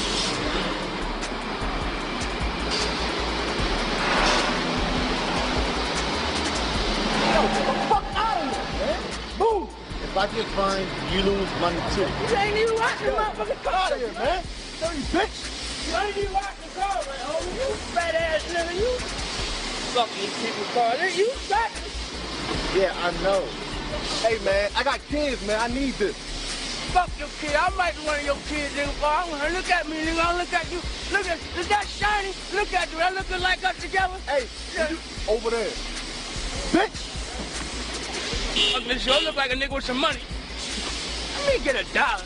Yo, get the fuck out of here, man. Move. If I get fined, you lose money too. You ain't even watching motherfucking car. Out here, man. Dirty bitch. You ain't even watching car, man. Oh, you fat ass nigga, you fucking people's car. You fat. Yeah, I know. Hey, man, I got kids, man. I need this. Fuck your kid. I might be one of your kids, nigga. Boy, I look at me, nigga. I look at you. Look at, is that shiny? Look at you. That looking like us together? Hey, you over there. Bitch. Fuck this shit. I look like a nigga with some money. Let me get a dollar.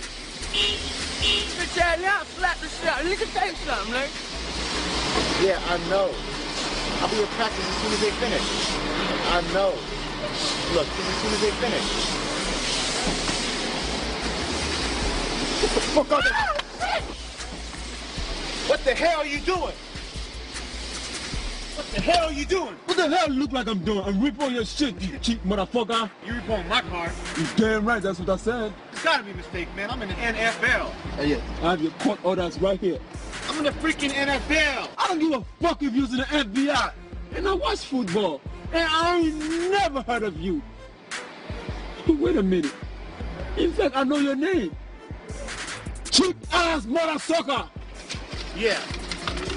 Bitch now slap the shit out. Nigga, take something, nigga. Yeah, I know. I'll be at practice as soon as they finish. I know. Look, just as soon as they finish. Get the fuck out of What the hell are you doing? What the hell are you doing? What the hell look like I'm doing? I'm repoing your shit, you cheap motherfucker. You repoing my car. You damn right, that's what I said. It's gotta be a mistake, man. I'm in the NFL. Hey, yeah, I have your court orders right here. I'm in the freaking NFL. I don't give a fuck if you're in the FBI. And I watch football. And I ain't never heard of you. Wait a minute. In fact, I know your name. Cheap ass mother sucker. Yeah.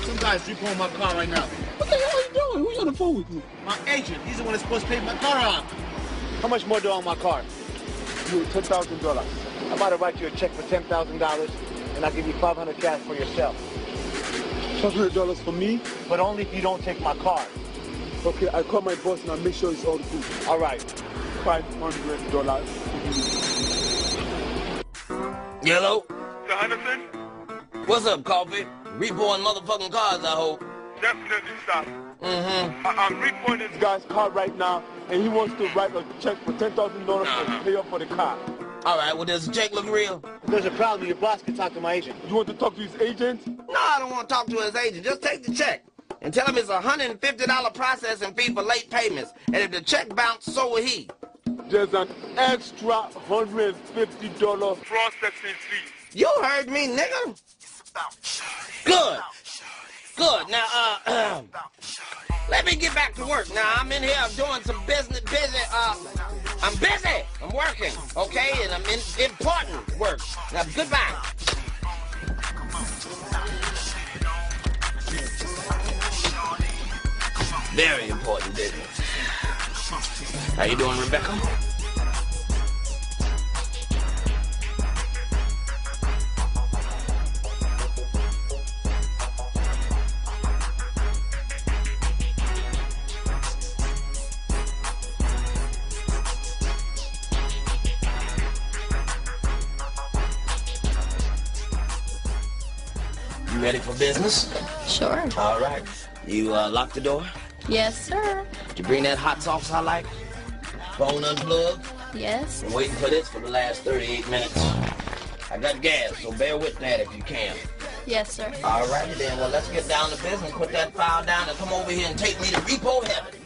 Some guy's repoing my car right now. What the hell are you doing? Who's on the phone with you? My agent. He's the one that's supposed to pay my car off. How much more do I owe on my car? You ten thousand dollars. I'm about to write you a check for ten thousand dollars, and I'll give you five hundred cash for yourself. Five hundred dollars for me? But only if you don't take my car. Okay, I call my boss and I make sure it's all good. All right. Five hundred dollars. Yellow? Sir Henderson? What's up, Coffee? Repoing motherfucking cars, I hope. Definitely stop. Mm-hmm. I- I'm repoing this Guy's car right now, and he wants to write a check for ten thousand dollars Uh-huh. to pay up for the car. All right, well, does the check look real? If there's a problem, your boss can talk to my agent. You want to talk to his agent? No, I don't want to talk to his agent. Just take the check and tell him it's a $150 processing fee for late payments. And if the check bounce, so will he. There's an extra hundred and fifty dollar processing fee. You heard me, nigga. Good. Good. Now, uh, [clears throat] let me get back to work. Now, I'm in here doing some business, business, uh, I'm busy. I'm working, okay? And I'm in important work. Now, goodbye. Very important business. How you doing, Rebecca? Ready for business? Sure. All right. You uh, lock the door? Yes, sir. Did you bring that hot sauce I like? Phone unplugged? Yes. Been waiting for this for the last 38 minutes. I got gas, so bear with that if you can. Yes, sir. All righty then. Well, let's get down to business. Put that file down and come over here and take me to repo heaven.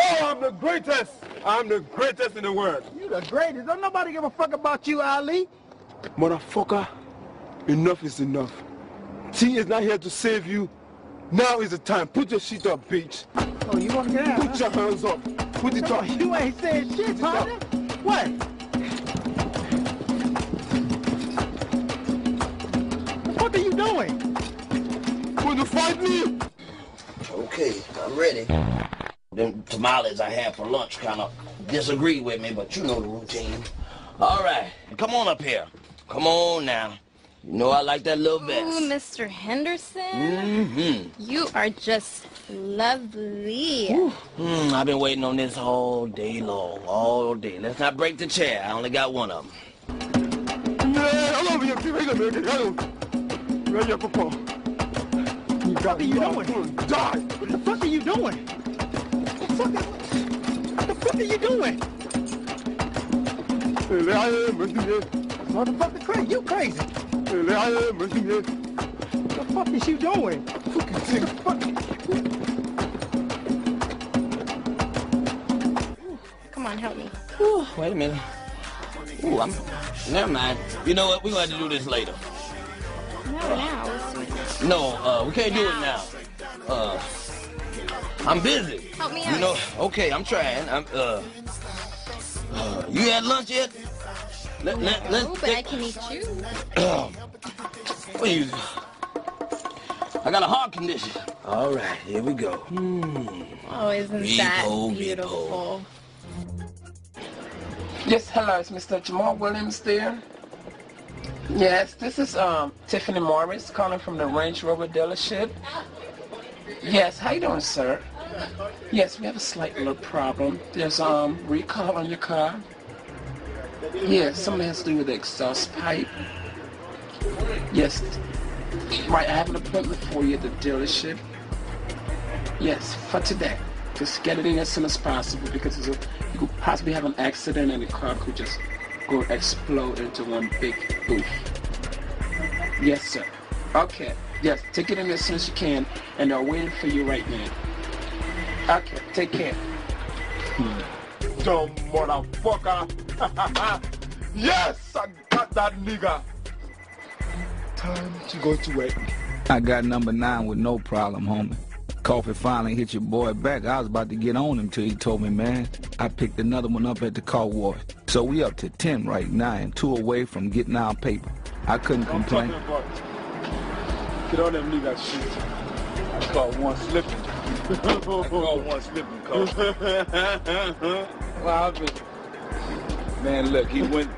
Oh, I'm the greatest. I'm the greatest in the world. You the greatest. Don't nobody give a fuck about you, Ali. Motherfucker, enough is enough. T is not here to save you. Now is the time. Put your shit up, bitch. Oh, you want to get out? Put your hands up. Put it up. You ain't saying shit, partner. What? What are you doing? Going to fight me? Okay, I'm ready. Them tamales I had for lunch kind of disagree with me, but you know the routine. All right, come on up here. Come on now. You know I like that little vest. Ooh, Mr. Henderson. Mm-hmm. You are just lovely. Mm, I've been waiting on this all day long, all day. Let's not break the chair. I only got one of them. What the fuck are you doing? Die! What the fuck are you doing? What the fuck, what the fuck are you doing? Motherfucker crazy. You crazy. What the fuck is you doing? Come on, help me. Whew, wait a minute. Ooh, I'm. Never mind. You know what? We're going to do this later. No, now. Let's do it. No, uh, we can't do it now. Uh, I'm busy. Help me out. You know, okay, I'm trying. I'm, uh, uh, you had lunch yet? Let, let, let, No, but I can eat you. what you, I got a heart condition. All right, here we go. Hmm. Oh, isn't that Repo, repo. beautiful? Yes, hello, it's Mr. Jamal Williams there. Yes, this is um, Tiffany Morris calling from the Range Rover dealership. Yes, how you doing, sir? Yes, we have a slight little problem. There's um recall on your car. Yes, something has to do with the exhaust pipe. Yes, right. I have an appointment for you at the dealership. Yes, for today. Just get it in as soon as possible because a, you could possibly have an accident and the car could just go explode into one big booth. Yes, sir. Okay. Yes, take it in as soon as you can, and they're waiting for you right now. Okay, take care. Hmm. Dumb motherfucker. [laughs] yes, I got that nigga. Time to go to work. I got number nine with no problem, homie. Coffee finally hit your boy back. I was about to get on him till he told me, man, I picked another one up at the car wash. So we up to 10 right now and two away from getting our paper. I couldn't complain. Get all them niggas shit. I caught one slipping. I caught one slipping. What happened? Man, look, he went.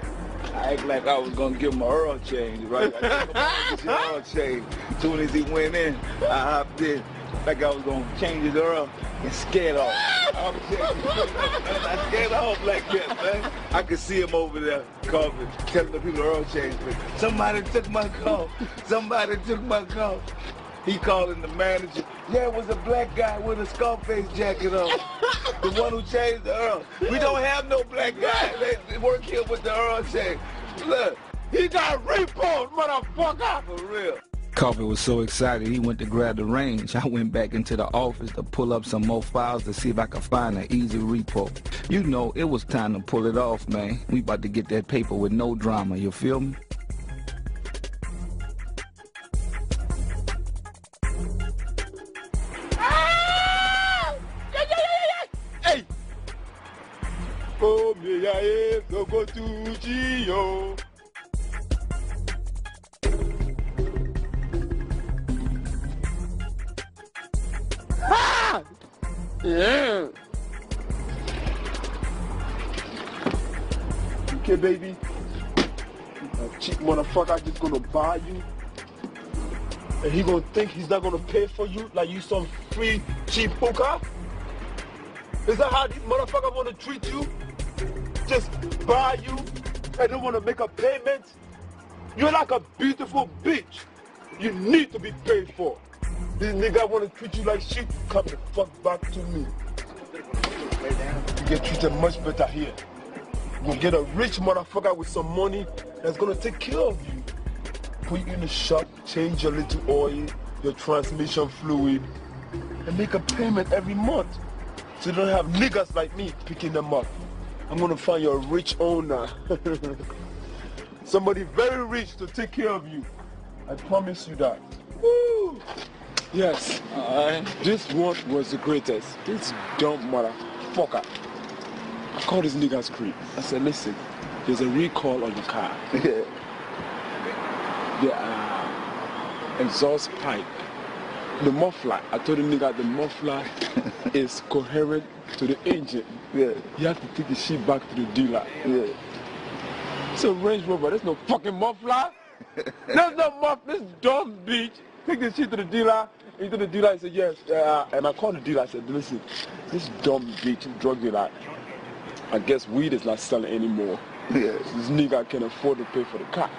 I act like I was gonna give him a Earl change, right? I told him Earl change. Soon as he went in, I hopped in like I was gonna change his Earl and scared off. I was [laughs] I scared off like that, man. I could see him over there coughing, telling the people Earl change me. Somebody took my call. Somebody took my call. He calling the manager. Yeah, it was a black guy with a Scarface jacket on. the [laughs] one who changed the Earl. We don't have no black guy. They work here with the Earl change. Look, he got repo, motherfucker. For real. Coffee was so excited he went to grab the range. I went back into the office to pull up some more files to see if I could find an easy repo. You know, it was time to pull it off, man. We about to get that paper with no drama, you feel me? Go to Gio. Ah! Yeah. Okay, baby. A cheap motherfucker just gonna buy you. And he gonna think he's not gonna pay for you like you some free cheap hooker? Is that how these motherfuckers wanna treat you? Just buy you and don't wanna make a payment? You're like a beautiful bitch. You need to be paid for. This nigga wanna treat you like shit, come the fuck back to me. You get treated much better here. You gonna get a rich motherfucker with some money that's gonna take care of you. Put you in the shop, change your little oil, your transmission fluid, and make a payment every month. So you don't have niggas like me picking them up. I'm gonna find you a rich owner. [laughs] Somebody very rich to take care of you. I promise you that. Woo! Yes. This one was the greatest. This dumb motherfucker. I called this nigga's creep. I said, listen, there's a recall on your car. [laughs] the uh, exhaust pipe, the muffler. I told the nigga the muffler [laughs] is coherent to the engine. Yeah. You have to take the shit back to the dealer. Yeah. It's a Range Rover. There's no fucking muffler. [laughs] There's no muffler. This dumb bitch. Take the shit to the dealer. Into the dealer, I said, yes. Uh, and I called the dealer. I said, listen, this dumb bitch, drug dealer, I guess weed is not selling anymore. Yeah. This nigga can afford to pay for the car.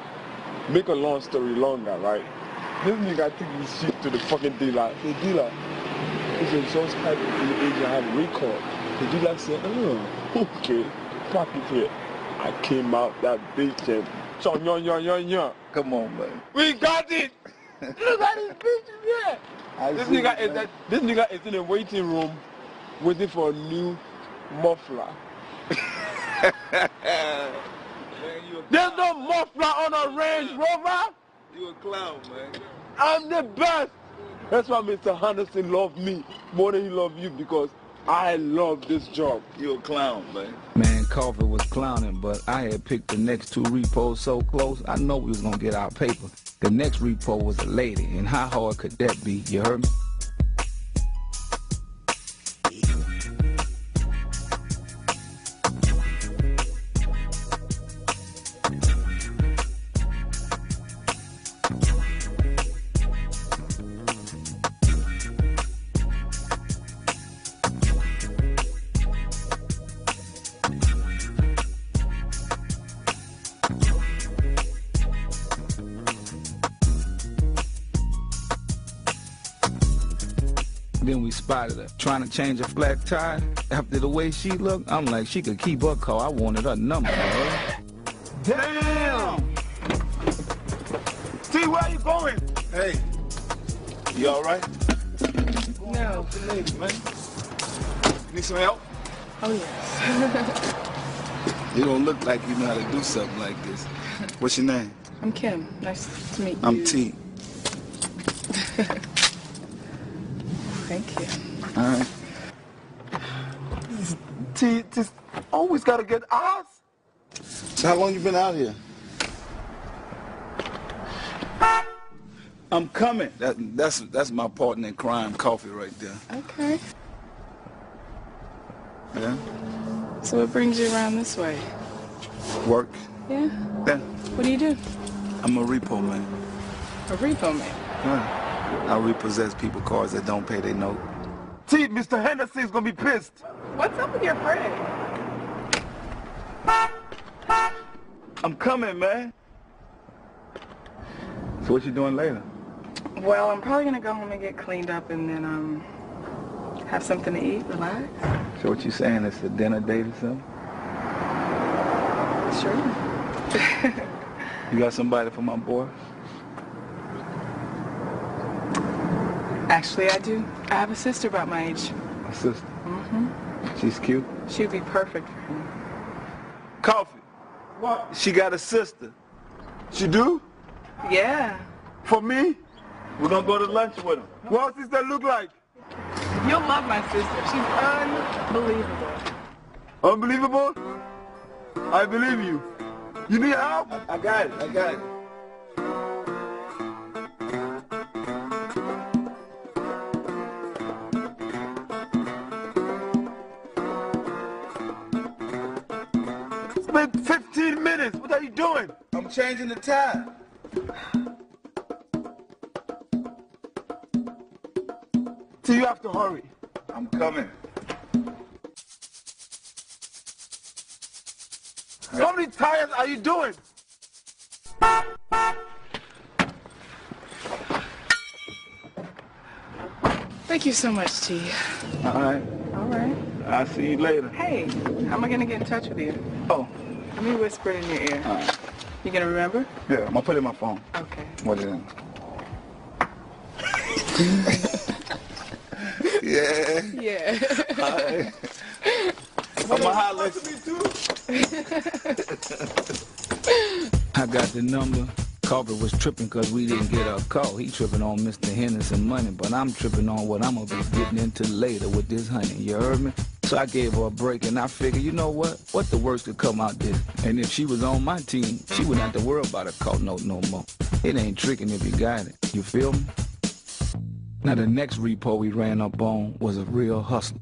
Make a long story longer, right? This nigga took this shit to the fucking dealer. The dealer, this exhaust pipe in the engine have recall. The dealer said, oh, hmm, okay, it here. I came out that bitch and so yo yo yo yo. Come on, man. We got it. [laughs] Look at this bitch here. I This nigga it, is man. that this nigga is in a waiting room waiting for a new muffler. [laughs] There's no muffler on a Range Rover. You a clown, man. I'm the best. That's why Mr. Henderson loved me more than he loved you because I love this job. You a clown, man. Man, Coffee was clowning, but I had picked the next two repos so close, I know we was gonna get our paper. The next repo was a lady, and how hard could that be? You heard me? Trying to change a flat tire. After the way she looked, I'm like, she could keep her car. I wanted her number. man. Damn! T, where you going? Hey, you all right? No. The lady, man. Need some help? Oh, yes. [laughs] You don't look like you know how to do something like this. What's your name? I'm Kim. Nice to meet you. I'm T. [laughs] Thank you. All right. T, just always gotta get eyes. So how long you been out here? I'm coming. That, that's that's my partner in crime, Coffee, right there. Okay. Yeah. So what brings you around this way? Work. Yeah? Yeah. What do you do? I'm a repo man. A repo man. Yeah. I repossess people cars that don't pay their note. T, Mr. Henderson's gonna be pissed. What's up with your friend? I'm coming, man. So what you doing later? Well, I'm probably gonna go home and get cleaned up and then um have something to eat, relax. So what you saying? It's a dinner date or something? Sure. You got somebody for my boy? Actually, I do. I have a sister about my age. A sister. Mm-hmm. She's cute. She'd be perfect for him. Coffee. What? She got a sister. She do? Yeah. For me? We're gonna go to lunch with him. What does that look like? You'll love my sister. She's unbelievable. Unbelievable? I believe you. You need help? I got it. I got it. 15 minutes. What are you doing? I'm changing the time. So you have to hurry. I'm coming. How many tires are you doing? Thank you so much, T. All right. All right. I'll see you later. Hey, how am I gonna get in touch with you? Oh. Let me whisper it in your ear. All right. You gonna remember? Yeah, I'm gonna put it in my phone. Okay. What is it? [laughs] yeah. Yeah. All right. I'm gonna holler [laughs] I got the number. Carver was tripping because we didn't get a call. He tripping on Mr. Henderson money, but I'm tripping on what I'm gonna be getting into later with this honey. You heard me? So I gave her a break and I figured, you know what? What the worst could come out this? And if she was on my team, she wouldn't have to worry about a call note no more. It ain't tricking if you got it. You feel me? Now the next repo we ran up on was a real hustler.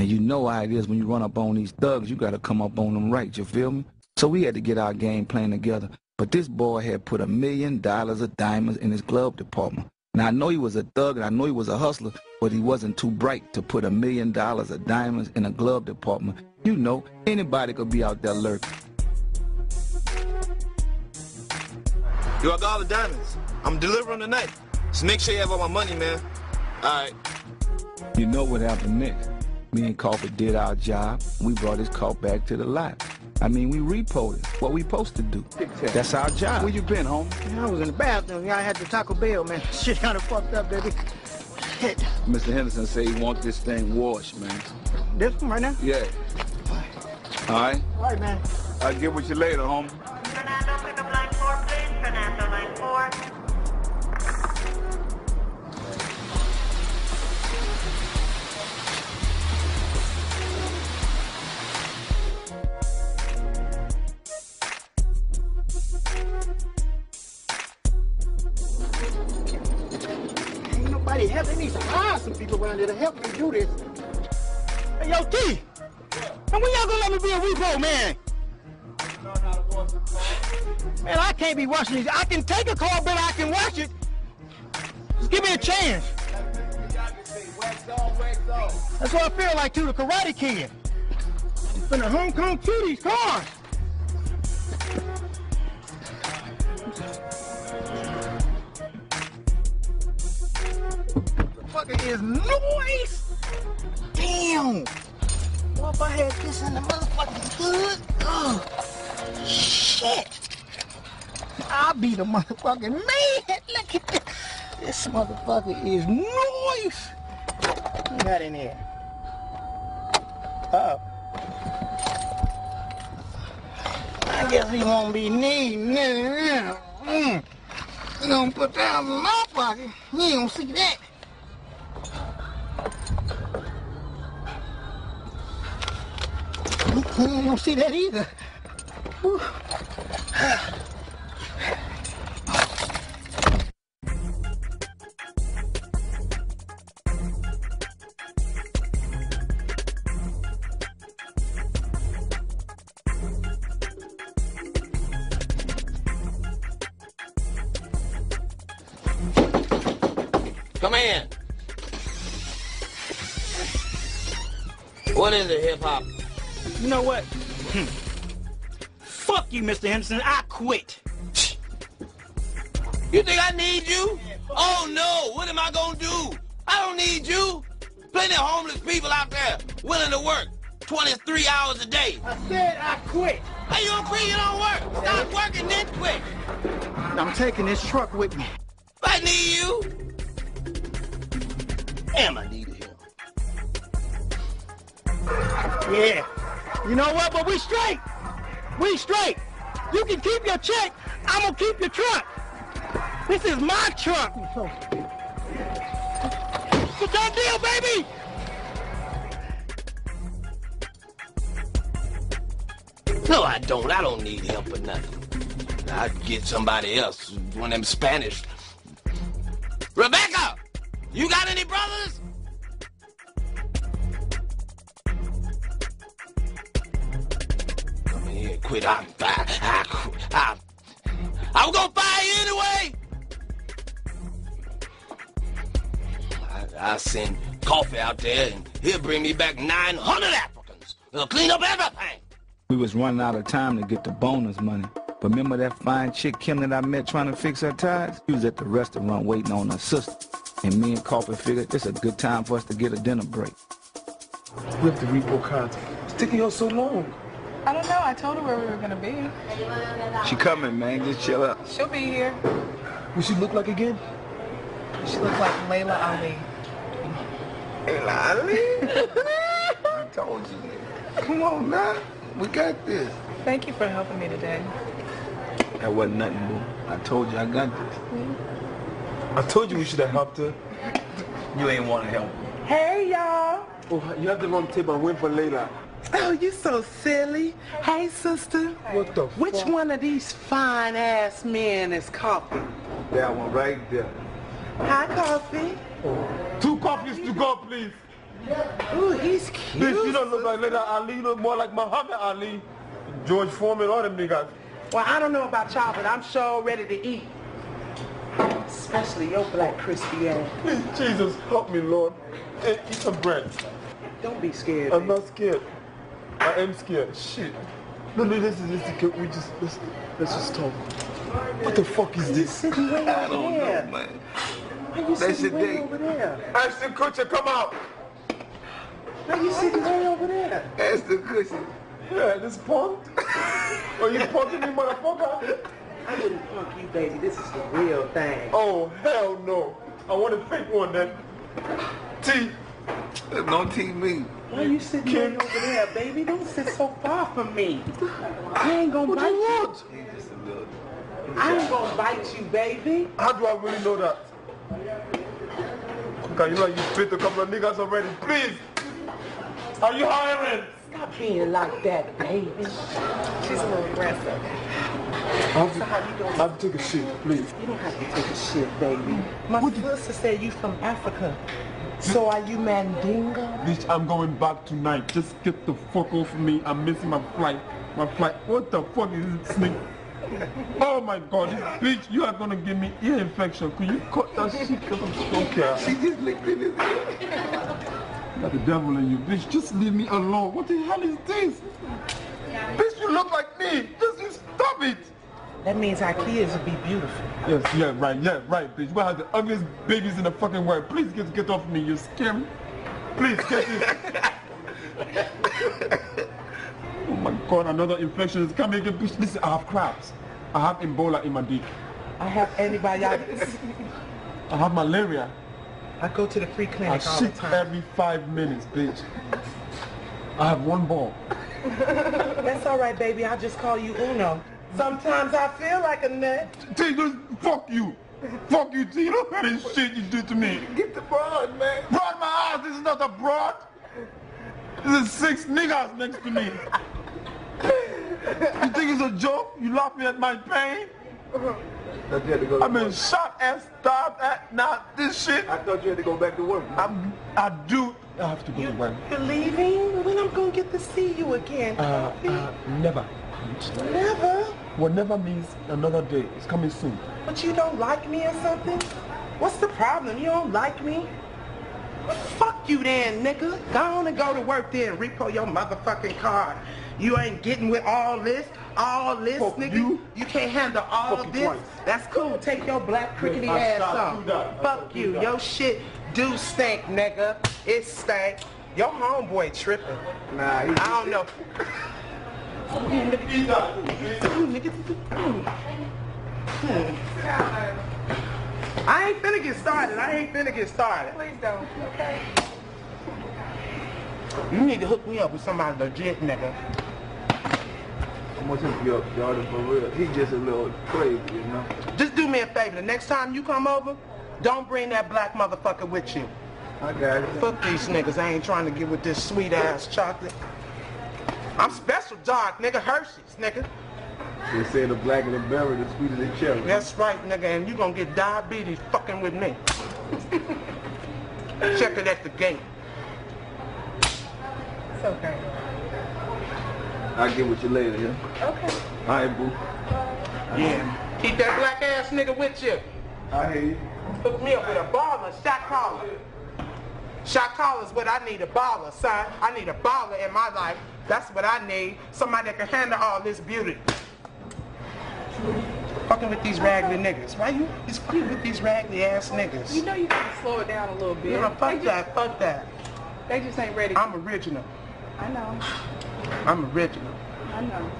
And you know how it is when you run up on these thugs, you gotta come up on them right, you feel me? So we had to get our game plan together. But this boy had put a million dollars of diamonds in his glove department. Now I know he was a thug and I know he was a hustler, but he wasn't too bright to put a million dollars of diamonds in a glove department. You know, anybody could be out there lurking. You I got all the diamonds. I'm delivering tonight. Just make sure you have all my money, man. All right. You know what happened next? Me and Coffee did our job. We brought his car back to the lot. I mean, we repoed it. What we supposed to do. That's our job. Where you been, home? I was in the bathroom. Yeah, I had the Taco Bell, man. [laughs] Shit kind of fucked up, baby. Shit. Mr. Henderson say he want this thing washed, man. This one right now? Yeah. All right. All right, man. I'll get with you later, homie. Watching these. I can take a call, but I can watch it. Just give me a chance. That's what I feel like too, the Karate Kid. I'm finna Hong Kong to these cars. Motherfucker is noise. Damn. What if I had this in the motherfucking hood? Oh, shit. I'll be the motherfucking man. Look at this. This motherfucker is noise. What got in here? Uh-oh. I guess he won't be needing it. Mm. You gonna put that in my pocket? You ain't gonna see that. Ain't gonna see that either. Whew. Come in. What is it, hip hop? You know what? Hmm. Fuck you, Mr. Henderson. I quit. You think I need you? Oh no, what am I gonna do? I don't need you. Plenty of homeless people out there willing to work 23 hours a day. I said I quit. How you gonna quit? You don't work. Stop working, then quit. I'm taking this truck with me. I need you. Damn, I need him. Yeah. You know what? But we straight. We straight. You can keep your check. I'm gonna keep your truck. This is my truck. It's a done deal, baby. No, I don't. I don't need help or nothing. I'd get somebody else, one of them Spanish. Rebecca, you got any brothers? Come here, quit. I'm, I, I, I, I was gonna fire you anyway. I, I send coffee out there, and he'll bring me back 900 Africans. He'll clean up everything. We was running out of time to get the bonus money. But remember that fine chick Kim that I met trying to fix her ties? She was at the restaurant waiting on her sister. And me and Coffee figured it's a good time for us to get a dinner break. We have to repo cards. It's taking you so long. I don't know. I told her where we were gonna be. She coming, man. Just chill out. She'll be here. What she look like again? She looks like Laila Ali. Laila Ali? I told you. Come on, man. We got this. Thank you for helping me today. That wasn't nothing, boo. I told you I got this. I told you we should have helped her. You ain't want to help. Hey, y'all. Oh, you have the wrong table. I'm waiting for Layla. Oh, you so silly. Hey, sister. What the Which fuck? one of these fine ass men is coffee? That one right there. Hi, coffee. Two coffees to go, please. Ooh, he's Bitch, cute. you don't look like Laila Ali. You look more like Muhammad Ali. George Foreman, all them niggas. Well, I don't know about y'all, but I'm sure ready to eat. Especially your black crispy ass. Please, Jesus, help me, Lord. Eat some bread. Don't be scared. I'm not scared. I am scared. Shit. No, no, this listen, listen. Can we just let's, let's just talk. What the fuck is this? [laughs] I don't know, man. Why you That's sitting way day. over there? Ashton Kutcher, come out. Why you sitting way over there? That's the cushion. Yeah, this punk. Are you punking me, motherfucker? I wouldn't punk you, baby. This is the real thing. Oh, hell no. I want a fake one then. T. Don't tease me. Why you sitting way Kim. over there, baby? Don't sit so far from me. I ain't gonna What bite you you. want? I ain't gonna bite you, baby. How do I really know that? You know you spit a couple of niggas already. Please. Are you hiring? Stop being like that, baby. She's a little aggressive. I have, So how you to, doing? I have to take a shit, please. You don't have to take a shit, baby. My sister said you from Africa. So are you Mandingo? Bitch, I'm going back tonight. Just get the fuck off me. I'm missing my flight. My flight. What the fuck is this snake? Oh my god, this bitch, you are gonna give me ear infection. Could you cut that shit? Cause I'm so scared. She just licked in his ear. Got the devil in you, bitch. Just leave me alone. What the hell is this? Bitch, you look like me. Just you stop it. That means our kids will be beautiful. Yes, yeah, right, yeah, right, bitch. We'll have the ugliest babies in the fucking world. Please get get off me. You scare me. Please get this. [laughs] oh my god, another infection is coming. Bitch, listen, I have crabs. I have Ebola in my dick. I have antibiotics. I have malaria. I go to the free I clinic all the shit time. every five minutes, bitch. I have one ball. That's all right, baby. I'll just call you Uno. Sometimes I feel like a nut. T, just fuck you. Fuck you, T. Look this shit you do to me. Get the broad, man. Broad my ass. This is not a broad. This is six niggas next to me. [laughs] You think it's a joke? You laughing at my pain? Thought you had to go to I've been work. shot and stabbed at now this shit. I thought you had to go back to work. I'm, I do. I have to go to work. You're leaving? When I'm gonna get to see you again? Uh, uh, never. Never. What never means another day. It's coming soon. But you don't like me or something? What's the problem? You don't like me? Well, fuck you then, nigga. Go on and go to work then. Repo your motherfucking car. You ain't getting with all this, all this, Fuck nigga. you. can't handle all Fuck of this. twice. That's cool. Take your black crickety I ass off. you Fuck you. you. Your shit do stink, nigga. It stank. Your homeboy tripping. Nah, he I don't know. Eat that, bitch. Ooh, nigga. Ooh. I ain't finna get started. I ain't finna get started. Please don't, okay? You need to hook me up with somebody legit, nigga. I'm gonna hook you up, Jordan, for real. He just a little crazy, you know. Just do me a favor. The next time you come over, don't bring that black motherfucker with you. I got it. Fuck these niggas. I ain't trying to get with this sweet ass chocolate. I'm special dark, nigga. Hershey's, nigga. They say the blacker the berry, the sweeter the cherry. That's right, nigga. And you gonna get diabetes fucking with me. [laughs] Check it at the gate. It's okay. I'll get with you later, yeah? Okay. All right, boo. Yeah. Keep that black ass nigga with you. I hear you. Hook me up with a baller, shot caller. Shot caller's what I need, a baller, son. I need a baller in my life. That's what I need. Somebody that can handle all this beauty. Fucking with these raggedy niggas? Why you always fucking with these raggedy ass niggas? You know you gotta slow it down a little bit. Yeah, fuck They just- that, fuck that. They just ain't ready. I'm original. I know. I'm original. I know.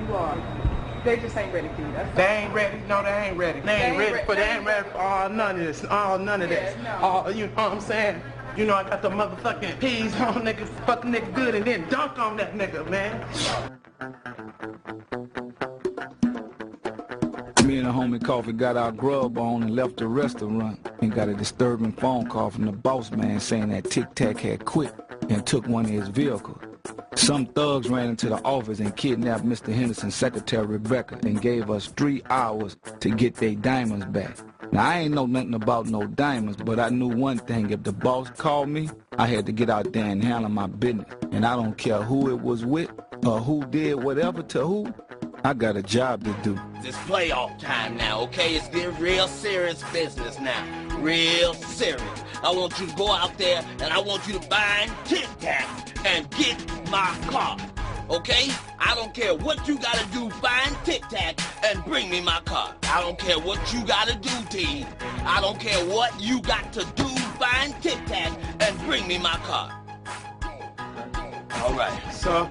You are. They just ain't ready for you. That's They ain't ready. No, they ain't ready. They ain't ready for. They ain't ready for all none of this. All none of this. No. All you know what I'm saying? You know I got the motherfucking peas on nigga, fuck nigga good, and then dunk on that nigga, man. Me and a homie Coffee got our grub on and left the restaurant and got a disturbing phone call from the boss man saying that Tic Tac had quit and took one of his vehicles. Some thugs ran into the office and kidnapped Mr. Henderson's secretary Rebecca and gave us three hours to get their diamonds back. Now I ain't know nothing about no diamonds, but I knew one thing. If the boss called me, I had to get out there and handle my business. And I don't care who it was with or who did whatever to who. I got a job to do. It's playoff time now, okay? It's getting real serious business now. Real serious. I want you to go out there and I want you to find Tic Tac and get my car. Okay? I don't care what you gotta do, find Tic Tac and bring me my car. I don't care what you gotta do, T. I don't care what you got to do, find Tic Tac and bring me my car. All right. Sir,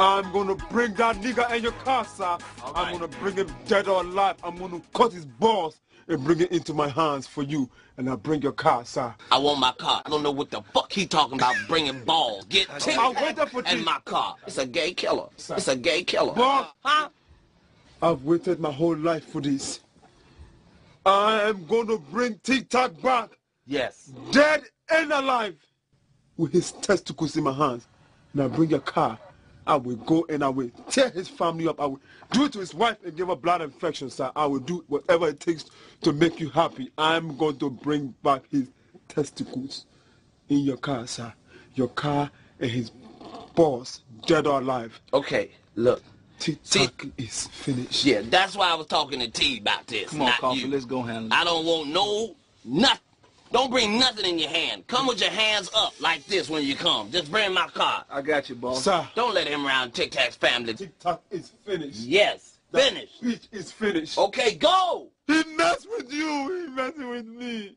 I'm gonna bring that nigga in your car, sir. I'm gonna bring him dead or alive. I'm gonna cut his balls and bring it into my hands for you. And I'll bring your car, sir. I want my car. I don't know what the fuck he talking about bringing balls. Get [laughs] Tic I'll Tac wait there for and my car. It's a gay killer. It's a gay killer. Boss, Huh? I've waited my whole life for this. I am gonna bring Tic Tac back, Yes. dead and alive, with his testicles in my hands. Now bring your car. I will go and I will tear his family up. I will do it to his wife and give her blood infection, sir. I will do whatever it takes to make you happy. I'm going to bring back his testicles in your car, sir. Your car and his boss, dead or alive. Okay, look. Tic Tac is finished. Yeah, that's why I was talking to T about this, Come on, not Coffee, you. let's go handle it. I don't want no nothing. Don't bring nothing in your hand. Come with your hands up like this when you come. Just bring my car. I got you, boss. Sir, Don't let him around Tic Tac's family. Tic Tac is finished. Yes, That finish. Bitch is finished. Okay, go. He messed with you. He messing with me.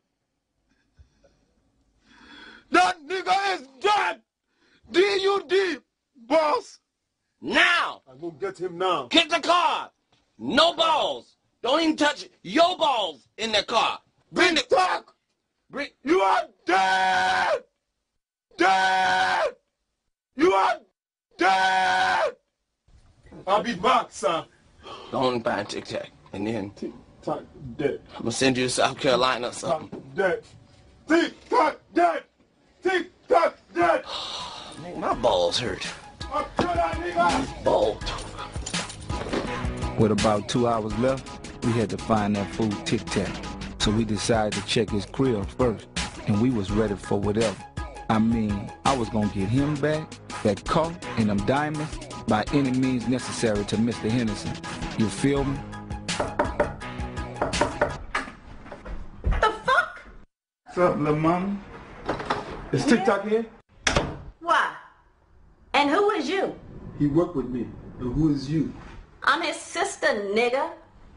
That nigga is dead. D-U-D, boss. Now, I'm gonna get him now. kick the car. No balls. Don't even touch your balls in the car. Bring the Tac, bring. You are dead. Dead. You are dead. I'll be back, sir. Go on and find Tic Tac, and then Tic Tac dead. I'm gonna send you to South Carolina or Tac something. dead. Tic Tac dead. Tic Tac dead. [sighs] Man, my balls hurt. I'll kill that nigga. Balls. With about two hours left, we had to find that fool Tic Tac. So we decided to check his crib first, and we was ready for whatever. I mean, I was gonna get him back, that car, and them diamonds by any means necessary to Mr. Henderson. You feel me? The fuck? What's up, little mama? Is Tic Tac here? Why? And who is you? He worked with me. And who is you? I'm his sister, nigga.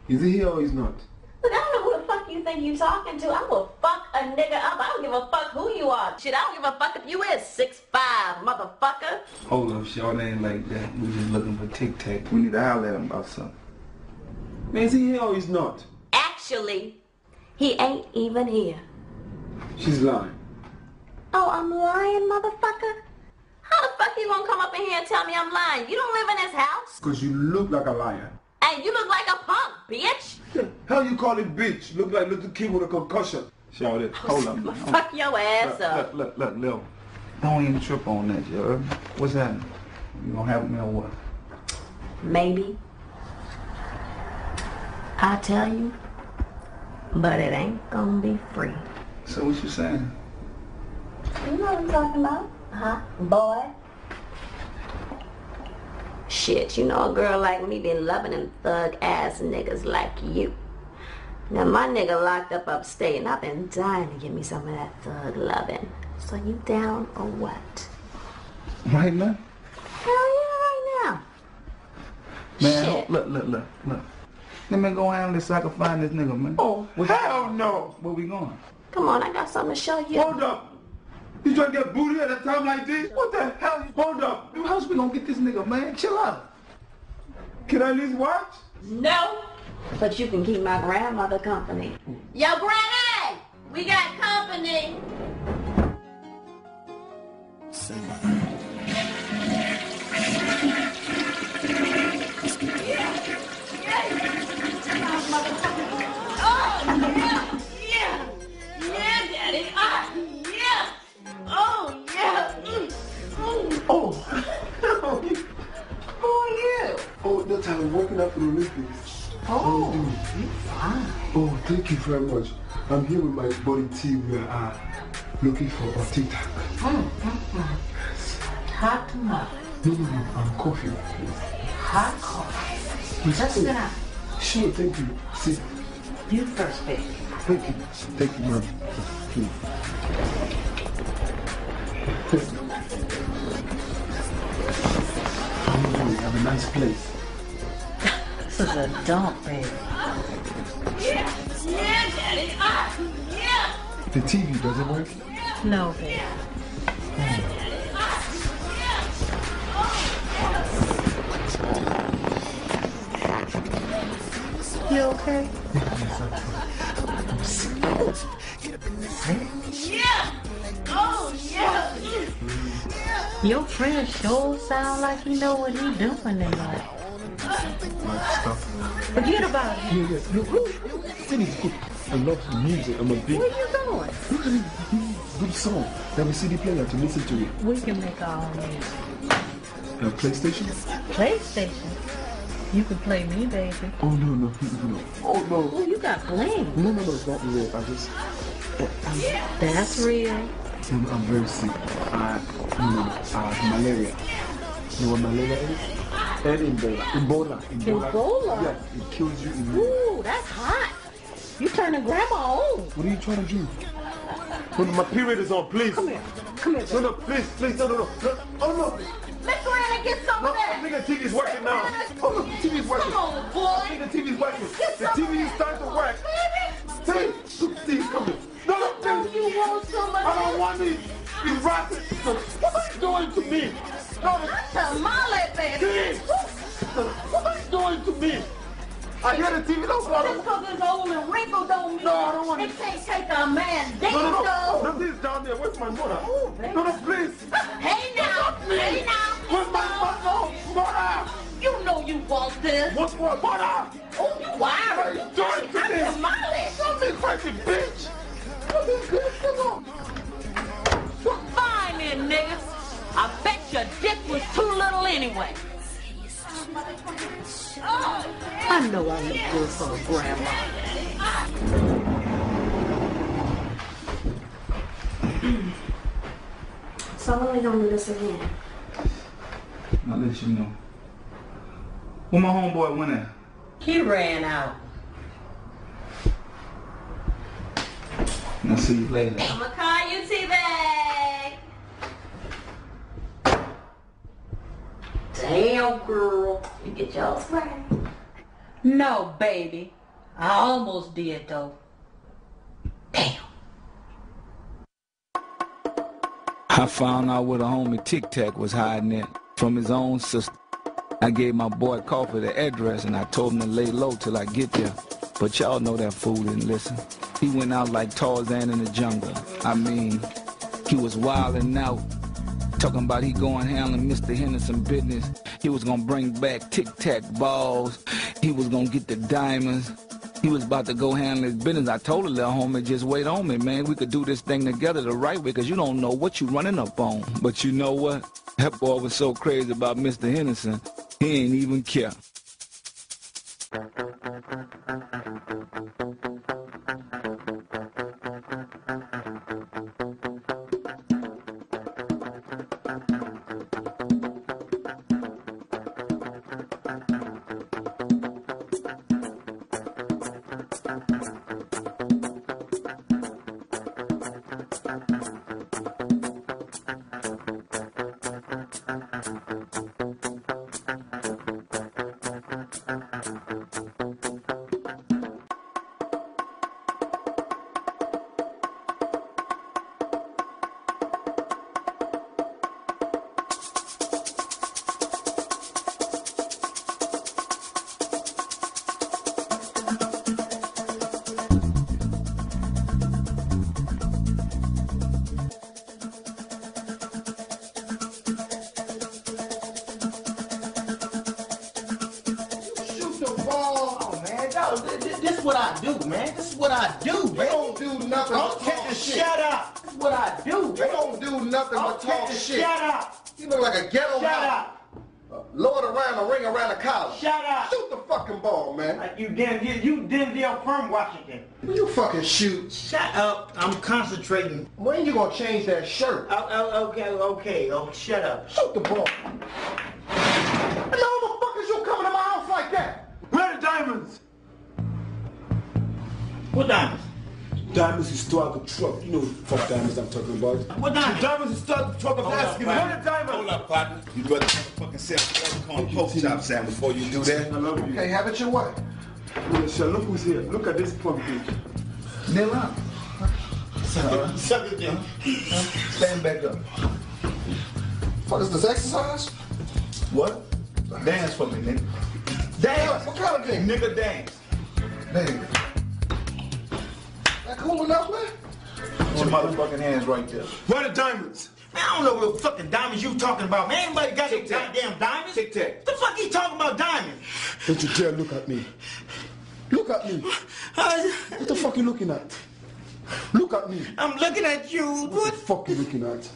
Is he here or he's not? Look, I don't know who the fuck you think you talking to. I will fuck a nigga up. I don't give a fuck who you are. Shit, I don't give a fuck if you is six five, motherfucker. Hold up, short ain't like that. We just looking for Tic Tac. We need to holler at him about something. Man, is he here or he's not? Actually, he ain't even here. She's lying. Oh, I'm lying, motherfucker? How the fuck you gonna come up in here and tell me I'm lying? You don't live in this house. Because you look like a liar. And you look like a punk, bitch. [laughs] How you call it bitch? Look like little kid with a concussion. Shout it. Hold up. Fuck your ass up. Look, look, look, Lil. Don't even trip on that, you heard? What's happening? You gonna have me or what? Maybe. I'll tell you. But it ain't gonna be free. So what you saying? You know what I'm talking about? Huh? Boy? Shit, you know a girl like me been loving them thug ass niggas like you. Now my nigga locked up upstate and I've been dying to give me some of that thug loving. So you down or what? Right now? Hell yeah, right now. Man, Shit. look, look, look, look. Let me go this so I can find this nigga, man. Oh, hell no. Where we going? Come on, I got something to show you. Hold up. You trying to get booty at a time like this? What the hell? Hold up. How else we gonna get this nigga, man? Chill out. Can I at least watch? No. But you can keep my grandmother company. Yo, Granny! We got company. Oh, yeah, yeah, yeah, Daddy. Ah. Oh, yeah. Mm, mm. Oh. [laughs] Who are you? Oh, that's how I'm working out for the Olympics. Oh, you fine. Oh, thank you very much. I'm here with my body team. We are looking for a Tic Tac. Mm, mm, mm. Hot tomorrow. No, no, no. I'm coffee, please. Hot coffee. Please. sit. Sure, thank you. See, You first, baby. thank you. Thank you, ma'am. Please. Oh, we have a nice place. This is a dump, baby. Yeah, yeah, Daddy. Ah, yeah. The TV doesn't work? No, baby. You okay? [laughs] Your friend sure sound like he know what he doing in life. Forget about it. Yeah, yeah. Look, look. Cindy's good. I love the music. I'm a big. Where you going? Good song. Have a CD player to listen to it. We can make our own music. A PlayStation? PlayStation. You can play me, baby. Oh, no, no, no. Oh, no. Oh, you got bling. No, no, no, it's not real. I just. That's real. I'm, I'm very sick. I, know, malaria. You know what malaria is? And Ebola. Ebola. Ebola. Ebola? Yes, it kills you immediately. Ooh, that's hot. You turning grandma on. What are you trying to do? No, no, my period is on, please. Come here. Come here, No, no, please, please, no, no, no. no. Oh, no. Let's go ahead and get some No, of that. I think the TV's working now. Oh, look, the TV's working. Come on, boy. I think the TV's working. Get The TV is starting to work. Baby. See, look, TV's coming. No, no, Don't you want some of I don't want it. It's rotten. What are you doing to me? No, no. Tamale, baby. What are you doing to me? I hear the TV. No, no, Just no. because it's old and wrinkled don't mean No, I don't want it it. can't take a man days No, no, no. No, this is down there. Where's my mother? Ooh, baby. No, no, please. Hey now, hey now. Where's my mother? Mother. You know you want this. What's what? Mother. Oh, you What are you doing to I'm me? tamale. Don't be crazy, bitch. What is this? Come on. Fine then, nigga. I bet your dick was too little anyway. Oh, I know I look good for a grandma. So when we gonna do this again? I'll let you know. Where my homeboy went at? He ran out. I'll see you later. I'm gonna call you T-Bag. Damn, girl. You get yours right. No, baby. I almost did though. Damn. I found out where the homie Tic Tac was hiding at from his own sister. I gave my boy Coffee the address and I told him to lay low till I get there. But y'all know that fool didn't listen. He went out like Tarzan in the jungle. I mean, he was wilding out. Talking about he going handling Mr. Henderson business. He was gonna bring back Tic Tac balls. He was gonna get the diamonds. He was about to go handle his business. I told the little homie, just wait on me, man. We could do this thing together the right way, because you don't know what you running up on. But you know what? That boy was so crazy about Mr. Henderson, he ain't even care. Fucking shoot? Shut up. I'm concentrating. When you gonna change that shirt? Oh, oh, okay, okay. Oh, shut up. Shoot the ball. And the motherfuckers, you coming to my house like that? Where are the diamonds? What diamonds? Diamonds you stole out the truck. You know what fuck diamonds I'm talking about. What diamonds? Diamonds you stole out the truck. I'm asking you. Where are the diamonds? Hold up, partner. You better motherfucking sell whatever corn pork chop sandwich before you do that. I love you. Okay, have it your way. Look, Shell, look who's here. Look at this punk bitch. Kneel up. Suck it, Jim. Stand back up. What is this exercise? What? Dance for me, nigga. Dance? What kind of thing? Nigga dance. Nigga. That cool enough, man? Put your motherfucking hands right there. Where are the diamonds? Man, I don't know what fucking diamonds you talking about, man. Anybody got no Tic-tac. goddamn diamonds? Tic tac. The fuck he talking about diamonds? Don't you dare look at me. Look at me. What the fuck are you looking at? Look at me. I'm looking at you. What What? the fuck are you looking at?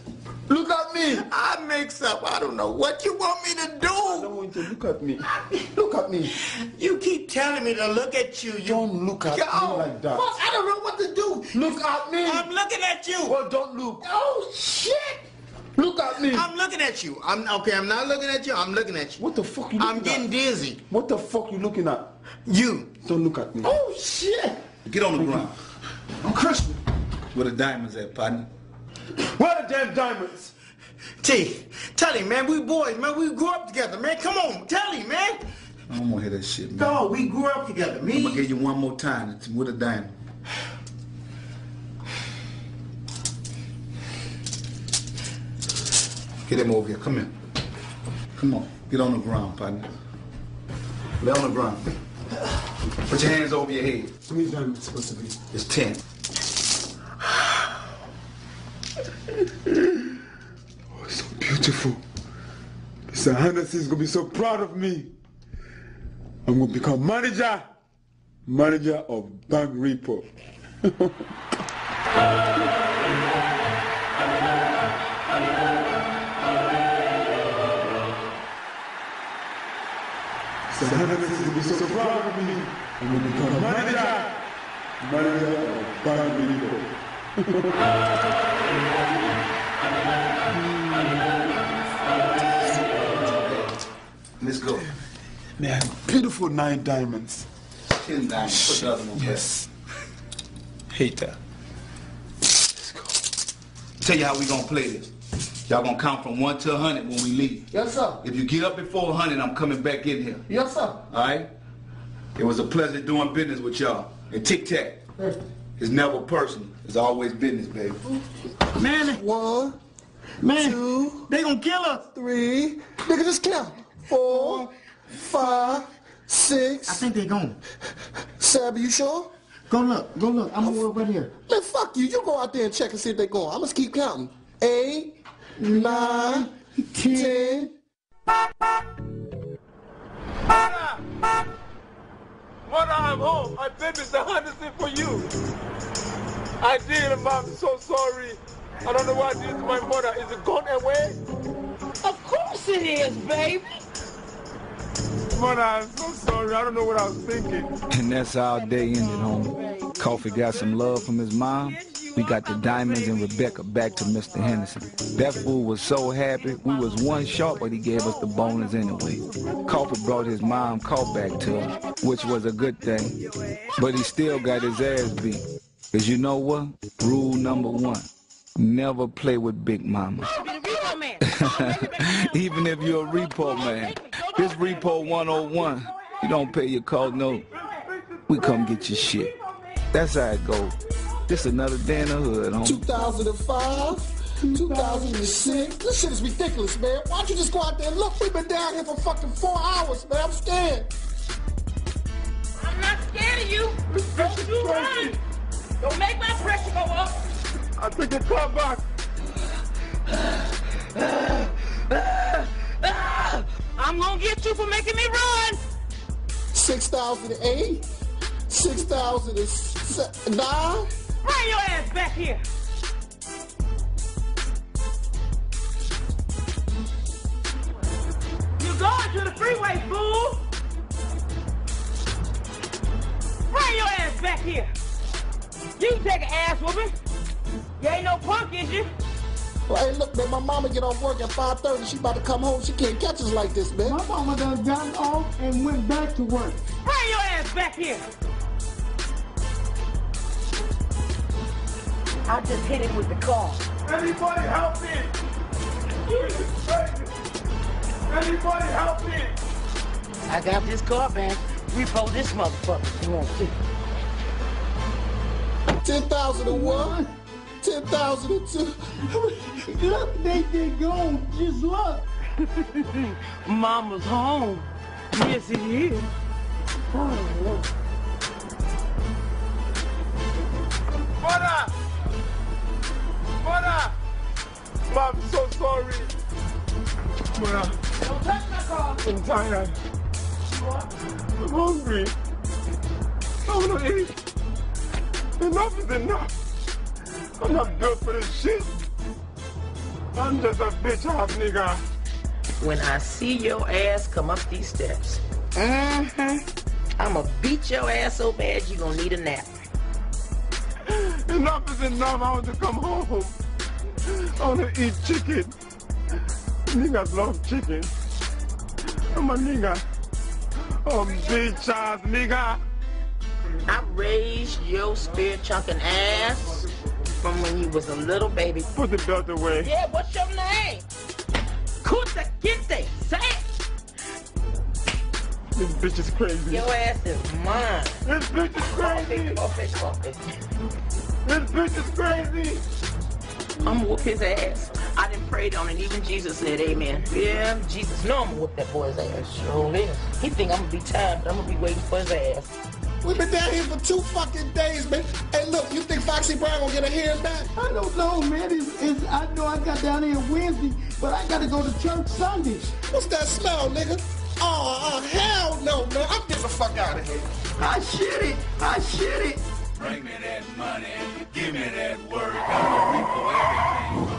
Look at me. I mix up. I don't know what you want me to do. I do. don't want you to look at me. Look at me. You keep telling me to look at you. You Don't look at Yo, me like that. fuck, I don't know what to do. Look at me. I'm looking at you. Well, don't look. Oh shit! Look at me. I'm looking at you. I'm okay. I'm not looking at you. I'm looking at you. What the fuck you looking I'm getting at? dizzy. What the fuck you looking at? You. Don't look at me. Oh shit! Get on the ground. I'm Christian. Where the diamonds at, partner? Where the damn diamonds? T, tell him, man. We boys, man. We grew up together, man. Come on, tell him, man. I don't want to hear that shit, man. No, we grew up together. me. I'm gonna Me. give you one more time. It's with a diamond. Get him over here. Come here. Come on. Get on the ground, partner. Lay on the ground. Put your hands over your head. How many diamonds supposed to be? It's ten. Oh, it's so beautiful. Mr. Henderson is gonna be so proud of me. I'm gonna become manager. Manager of Bank Repo. [laughs] Henderson is gonna be so proud of me. I'm become manager. Manager of Let's go. Man, beautiful nine diamonds. Ten diamonds. Put the other one. Yes. Hate that. Tell you how we gonna play this. Y'all gonna count from one to a hundred when we leave. Yes, sir. If you get up before a hundred, I'm coming back in here. Yes, sir. All right? It was a pleasure doing business with y'all. And tic tac, it's never personal. It's always business, baby. Man, One, man, two, they gonna kill us. three. Nigga, just count. Four, five, I think they gone. seven. You sure? Go look. Go look. I'm gonna work right here. Man, fuck you. You go out there and check and see if they going. I'm gonna keep counting. Eight, nine, ten. Mother, I'm home. I did Mr. Henderson for you. I did, and I'm so sorry. I don't know what I did to my mother. Is it gone away? Of course it is, baby. Mother, I'm so sorry. I don't know what I was thinking. And that's how our day ended, homie. Coffee got some love from his mom. We got the diamonds and Rebecca back to Mr. Henderson. That fool was so happy. We was one short, but he gave us the bonus anyway. Coffee brought his mom call back to him, which was a good thing. But he still got his ass beat. Cause you know what? Rule number one. Never play with Big Mama. [laughs] Even if you're a repo man. This repo 101. You don't pay your call note. We come get your shit. That's how it goes. This another day in the hood, homie. 2005. 2006. This shit is ridiculous, man. Why don't you just go out there and look? We've been down here for fucking four hours, man. I'm scared. I'm not scared of you. Don't you run. Don't make my pressure go up. I took a car back. [sighs] I'm gonna get you for making me run. 6,008, 6,009. Bring your ass back here. You going to the freeway, fool? Bring your ass back here. You can take an ass whooping. You ain't no punk, is you? Well, hey, look, man, my mama get off work at 5.30. She about to come home. She can't catch us like this, man. My mama done got off and went back to work. Bring your ass back here. I just hit him with the car. Anybody help me? Anybody help me? I got this car back. Repo this motherfucker. You want to? 10,001. 10,002. Look, they did go. Just look. [laughs] Mama's home. Yes, it is. Oh, Mother! Mother! Mom, I'm so sorry. Mother, Don't touch my car. I'm tired. I'm hungry. I want to eat. Enough is enough. I'm not built for this shit. I'm just a bitch ass nigga. When I see your ass come up these steps, mm-hmm, I'ma beat your ass so bad you gonna need a nap. Enough is enough. I want to come home. I want to eat chicken. Niggas love chicken. I'm a nigga. Oh, bitch ass nigga. I raised your spear chunking ass from when you was a little baby. Put the belt away. Yeah, what's your name? Kunta Kinte. Say. This bitch is crazy. Your ass is mine. This bitch is crazy. Coffee, coffee, This bitch is crazy. I'm gonna whoop his ass. I didn't pray on it. Even Jesus said amen. Yeah, Jesus no, I'm gonna whoop that boy's ass. Sure is. He think I'm gonna be tired, but I'm gonna be waiting for his ass. We've been down here for two fucking days, man. Hey, look, you think Foxy Brown gonna get her hair back? I don't know, man. It's, it's, I know I got down here Wednesday, but I gotta go to church Sunday. What's that smell, nigga? Oh, hell no, man. I'm getting the fuck out of here. I shit it. I shit it. Bring me that money, give me that work. I'm a repo every